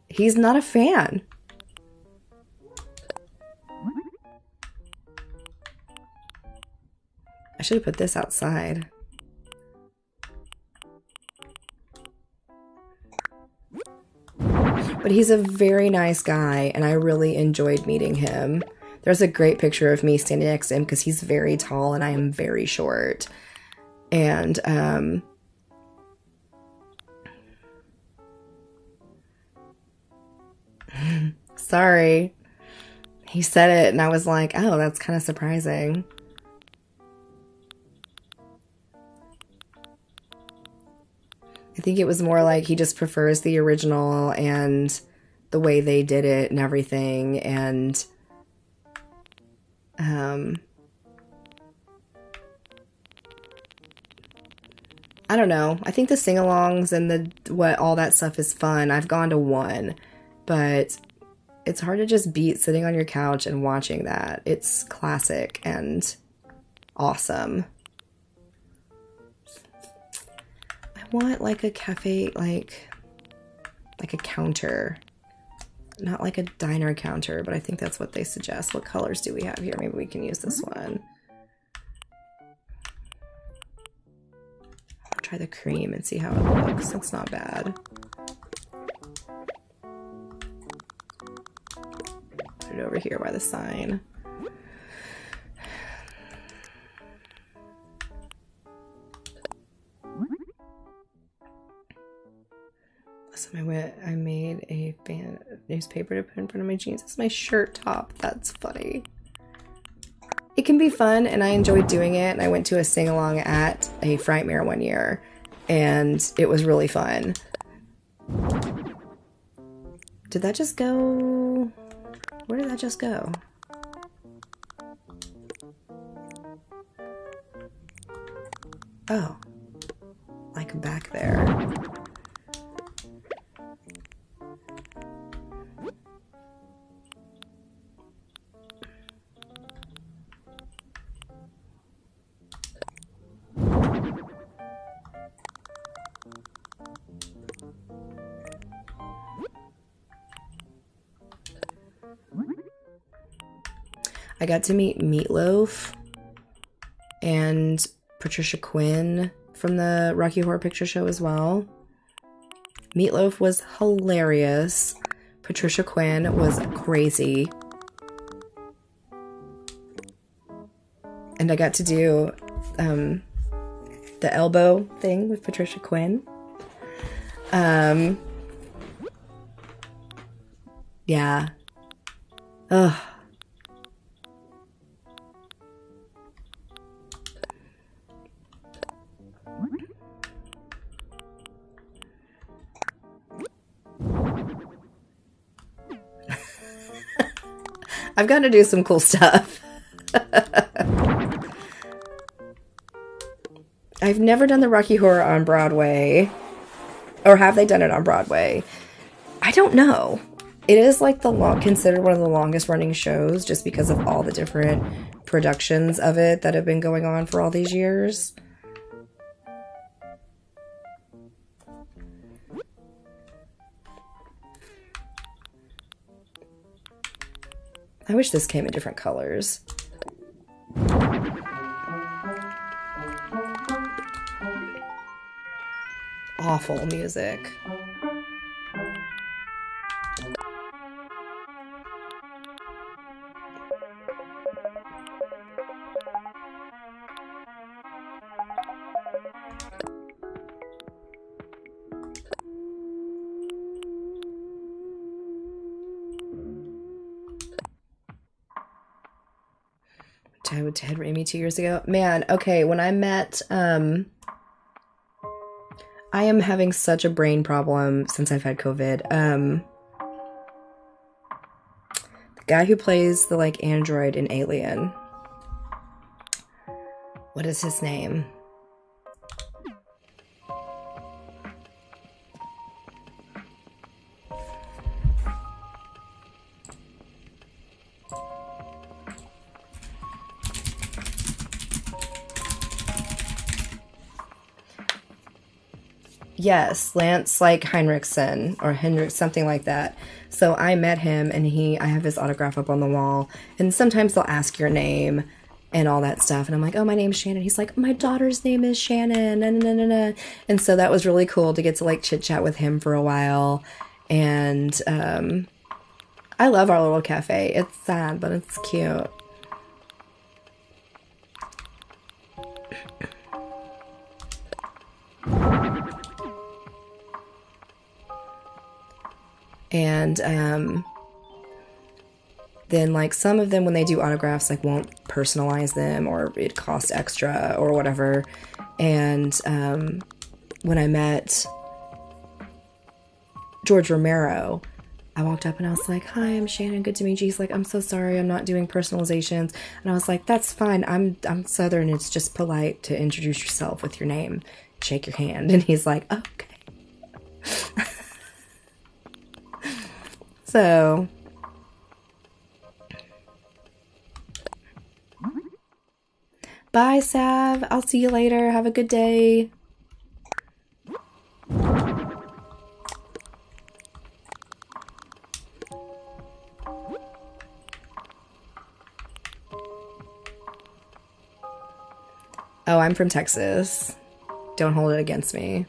He's not a fan. I should have put this outside. But he's a very nice guy, and I really enjoyed meeting him. There's a great picture of me standing next to him because he's very tall and I am very short. And, um, sorry. He said it, and I was like, oh, that's kind of surprising. I think it was more like he just prefers the original and the way they did it and everything and um I don't know. I think the sing-alongs and the what all that stuff is fun. I've gone to one, but it's hard to just beat sitting on your couch and watching that. It's classic and awesome. Want like a cafe, like like a counter. not like a diner counter, but I think that's what they suggest. What colors do we have here? Maybe we can use this mm-hmm. one. I'll try the cream and see how it looks. That's not bad. Put it over here by the sign. Last I went, I made a fan newspaper to put in front of my jeans. It's my shirt top. That's funny. It can be fun, and I enjoyed doing it. And I went to a sing along at a Frightmare one year, and it was really fun. Did that just go? Where did that just go? Oh, like back there. I got to meet Meatloaf and Patricia Quinn from the Rocky Horror Picture Show as well. Meatloaf was hilarious. Patricia Quinn was crazy. And I got to do um, the elbow thing with Patricia Quinn. Um, yeah. Ugh. I've got to do some cool stuff. I've never done the Rocky Horror on Broadway. Or have they done it on Broadway? I don't know. It is like the long considered one of the longest running shows just because of all the different productions of it that have been going on for all these years. I wish this came in different colors. Awful music. Ted Raimi two years ago. Man, okay, when I met um I am having such a brain problem since I've had COVID. Um the guy who plays the like android in Alien. What is his name? Yes, Lance like Henriksen or Hendrix, something like that. So I met him and he, I have his autograph up on the wall. And sometimes they'll ask your name and all that stuff. And I'm like, oh, my name's Shannon. He's like, my daughter's name is Shannon. Nah, nah, nah, nah. And so that was really cool to get to like chit chat with him for a while. And um, I love our little cafe. It's sad, but it's cute. And um, then like some of them when they do autographs like won't personalize them or it costs extra or whatever. And um, when i met george romero i walked up and i was like hi i'm shannon good to meet you. He's like i'm so sorry i'm not doing personalizations. And i was like that's fine i'm i'm southern it's just polite to introduce yourself with your name. Shake your hand. And he's like okay So Bye, Sav. I'll see you later. Have a good day. Oh, I'm from Texas. Don't hold it against me.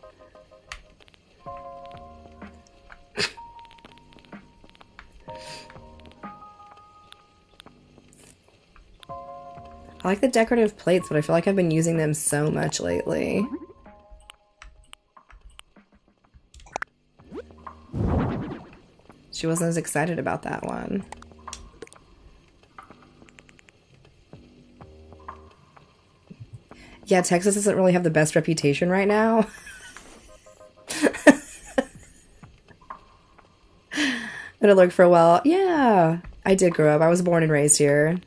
I like the decorative plates, but I feel like I've been using them so much lately. She wasn't as excited about that one. Yeah, Texas doesn't really have the best reputation right now. but it looked for a while. Yeah, I did grow up. I was born and raised here.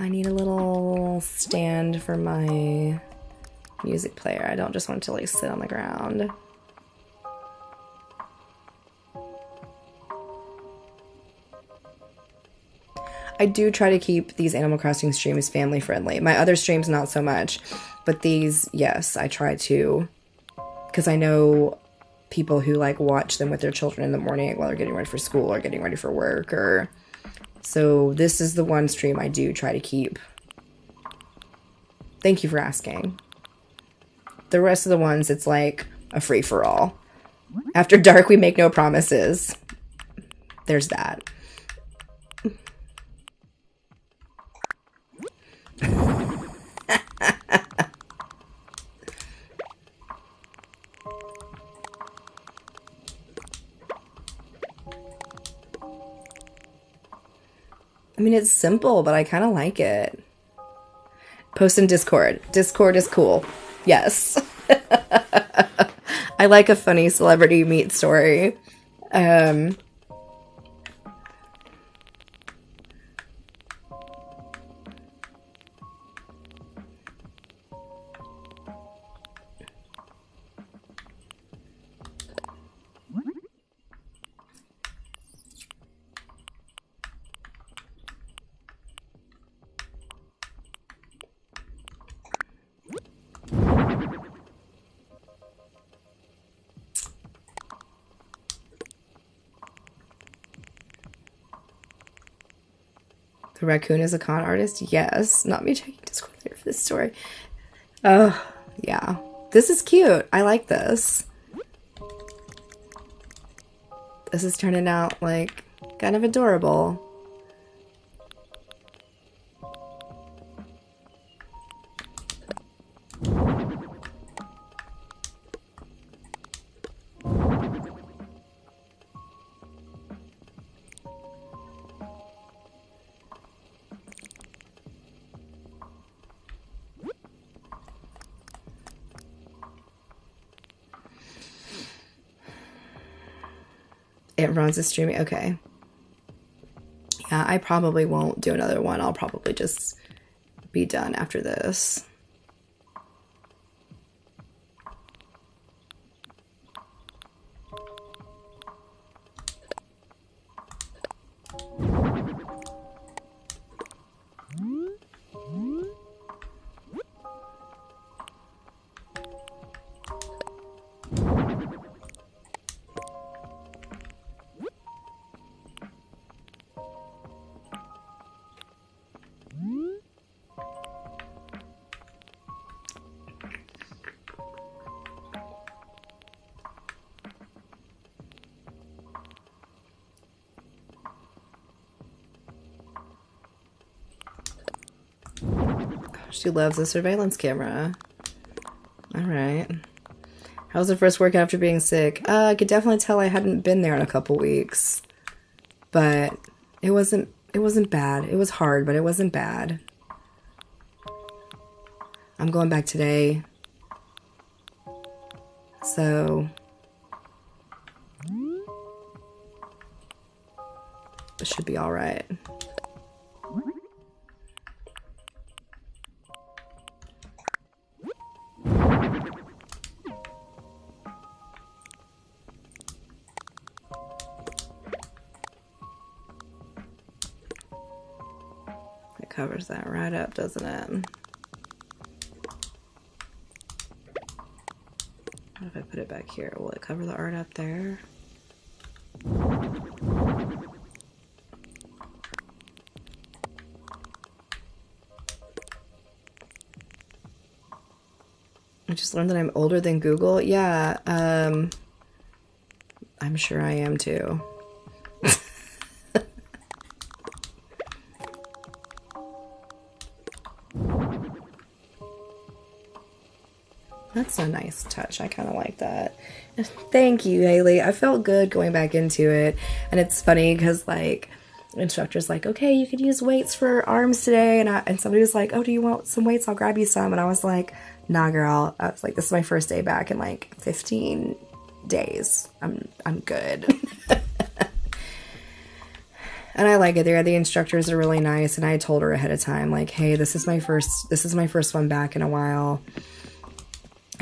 I need a little stand for my music player. I don't just want to like sit on the ground. I do try to keep these Animal Crossing streams family friendly. My other streams, not so much, but these, yes, I try to. Because I know people who like watch them with their children in the morning while they're getting ready for school or getting ready for work or. So this is the one stream I do try to keep. Thank you for asking. The rest of the ones, it's like a free for all. After dark, we make no promises. There's that. Mean, it's simple, but I kind of like it. Post in Discord. Discord is cool. Yes. I like a funny celebrity meet story. Um, raccoon is a con artist? Yes. Not me checking Discord later for this story. Oh, yeah. This is cute. I like this. This is turning out, like, kind of adorable. The streaming. Okay. Yeah, I probably won't do another one. I'll probably just be done after this. Loves a surveillance camera. All right. How was the first workout after being sick? Uh, I could definitely tell I hadn't been there in a couple weeks, but it wasn't. It wasn't bad. It was hard, but it wasn't bad. I'm going back today, so it should be all right. covers that right up, doesn't it? What if I put it back here? Will it cover the art up there? I just learned that I'm older than Google. Yeah, um, I'm sure I am too. A nice touch. I kind of like that. Thank you, Haley. I felt good going back into it. And it's funny because, like, instructor's like, okay, you could use weights for arms today. And, I, and somebody was like, oh, do you want some weights? I'll grab you some. And I was like, nah, girl. I was like, this is my first day back in like 15 days. I'm, I'm good. and I like it there. The instructors are really nice. And I told her ahead of time, like, hey, this is my first, this is my first one back in a while.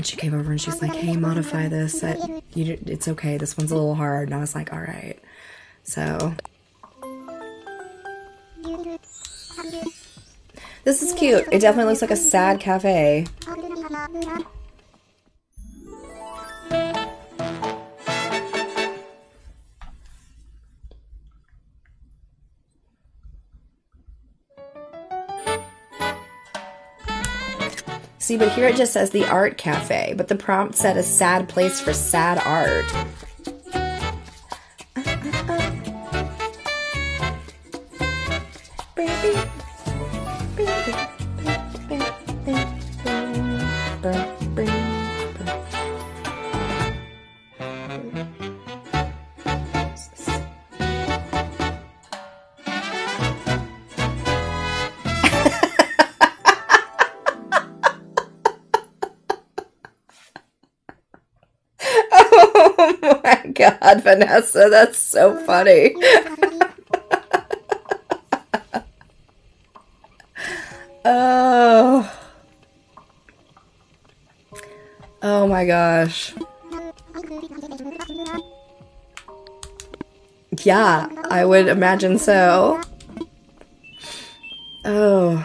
She came over and she's like, hey, modify this. you, it's okay. This one's a little hard. And I was like, all right. So this is cute. It definitely looks like a sad cafe. See, but here it just says the art cafe, but the prompt said a sad place for sad art. Vanessa, that's so oh, funny. oh. Oh my gosh. Yeah, I would imagine so. Oh.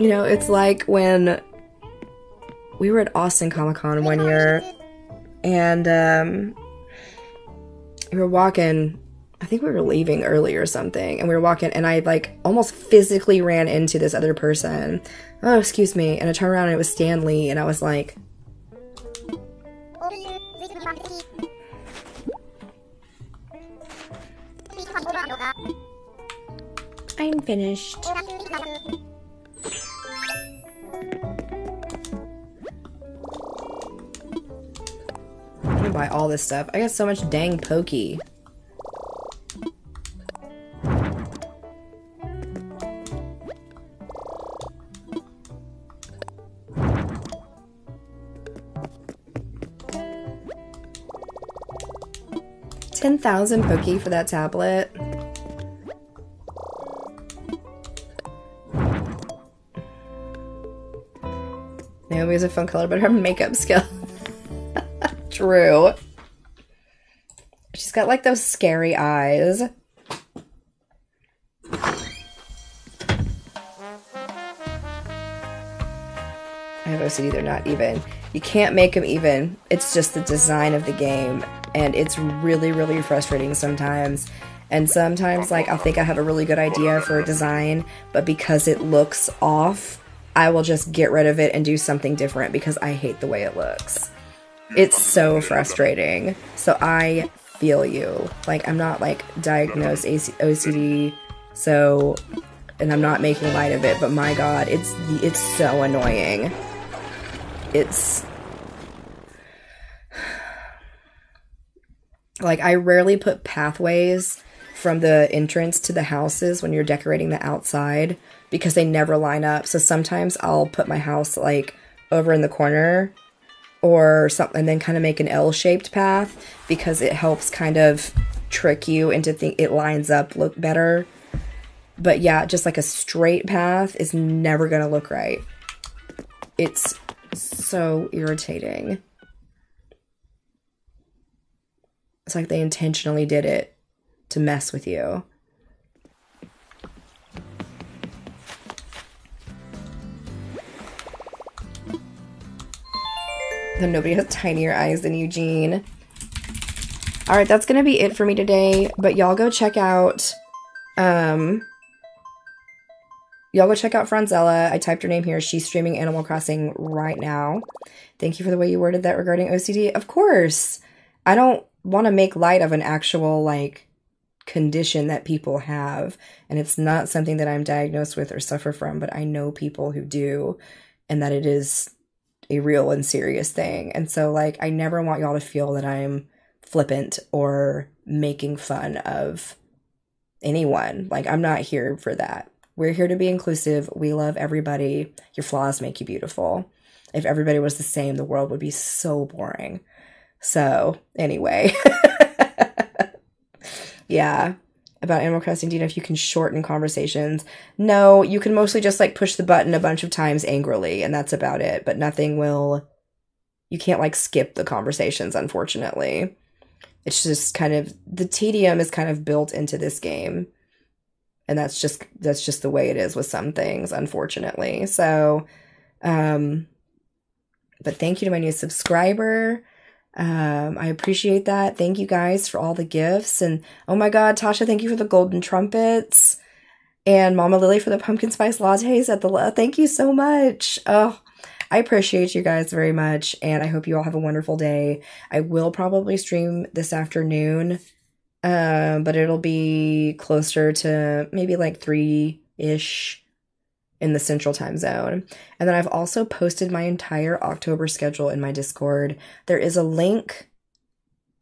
You know, it's like when we were at Austin Comic Con one year, and um, we were walking. I think we were leaving early or something, and we were walking, and I like almost physically ran into this other person. Oh, excuse me, and I turned around and it was Stan Lee, and I was like. I'm finished. All this stuff. I got so much dang Poki. Ten thousand Poki for that tablet. Naomi has a fun color, but her makeup skill true. Got like those scary eyes. I have OCD, they're not even. You can't make them even. It's just the design of the game. And it's really, really frustrating sometimes. And sometimes, like, I'll think I have a really good idea for a design, but because it looks off, I will just get rid of it and do something different because I hate the way it looks. It's so frustrating. So I feel you. Like I'm not like diagnosed OCD, so and I'm not making light of it, but my god, it's it's so annoying. It's like I rarely put pathways from the entrance to the houses when you're decorating the outside because they never line up. So sometimes I'll put my house like over in the corner or something, and then kind of make an L-shaped path because it helps kind of trick you into think it lines up look better. But yeah, just like a straight path is never gonna look right. It's so irritating. It's like they intentionally did it to mess with you. Though nobody has tinier eyes than Eugene. Alright, that's going to be it for me today. But y'all go check out um, y'all go check out Franzella. I typed her name here. She's streaming Animal Crossing right now. Thank you for the way you worded that regarding OCD. Of course, I don't want to make light of an actual like condition that people have, and it's not something that I'm diagnosed with or suffer from, but I know people who do, and that it is a real and serious thing. And so, like, I never want y'all to feel that I'm flippant or making fun of anyone. Like, I'm not here for that. We're here to be inclusive. We love everybody. Your flaws make you beautiful. If everybody was the same, the world would be so boring. So, anyway. yeah. About Animal Crossing, do you know if you can shorten conversations? No, you can mostly just like push the button a bunch of times angrily, and that's about it. But nothing will. You can't like skip the conversations, unfortunately. It's just kind of the tedium is kind of built into this game. And that's just that's just the way it is with some things, unfortunately. So um but thank you to my new subscriber. Um, I appreciate that. Thank you guys for all the gifts. And oh my God, Tasha, thank you for the golden trumpets. And Mama Lily for the pumpkin spice lattes at the. Thank you so much. Oh, I appreciate you guys very much. And I hope you all have a wonderful day. I will probably stream this afternoon, um, but it'll be closer to maybe like three ish in the central time zone. And then I've also posted my entire October schedule in my Discord. There is a link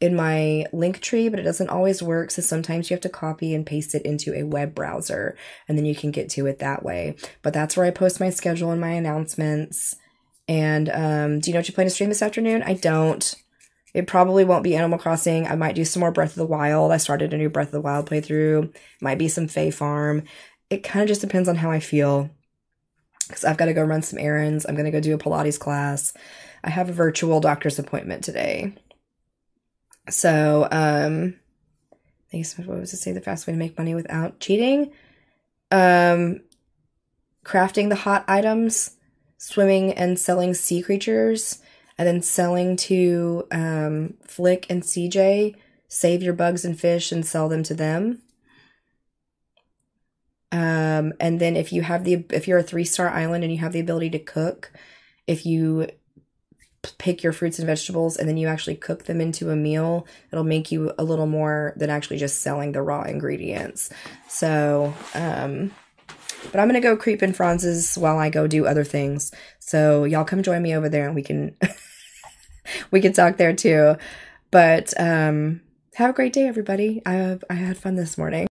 in my Linktree, but it doesn't always work. So sometimes you have to copy and paste it into a web browser and then you can get to it that way. But that's where I post my schedule and my announcements. And um, do you know what you plan to stream this afternoon? I don't. It probably won't be Animal Crossing. I might do some more Breath of the Wild. I started a new Breath of the Wild playthrough. Might be some Fae Farm. It kind of just depends on how I feel because I've got to go run some errands. I'm going to go do a Pilates class. I have a virtual doctor's appointment today. So, um, thanks. What was to say? The fast way to make money without cheating? Um, crafting the hot items, swimming and selling sea creatures, and then selling to um, Flick and CJ. Save your bugs and fish and sell them to them. Um, and then if you have the if you're a three star island and you have the ability to cook, if you pick your fruits and vegetables and then you actually cook them into a meal, it'll make you a little more than actually just selling the raw ingredients. So, um, but I'm gonna go creep in Franz's while I go do other things. So y'all come join me over there and we can we can talk there too. But um, have a great day, everybody. I I had fun this morning.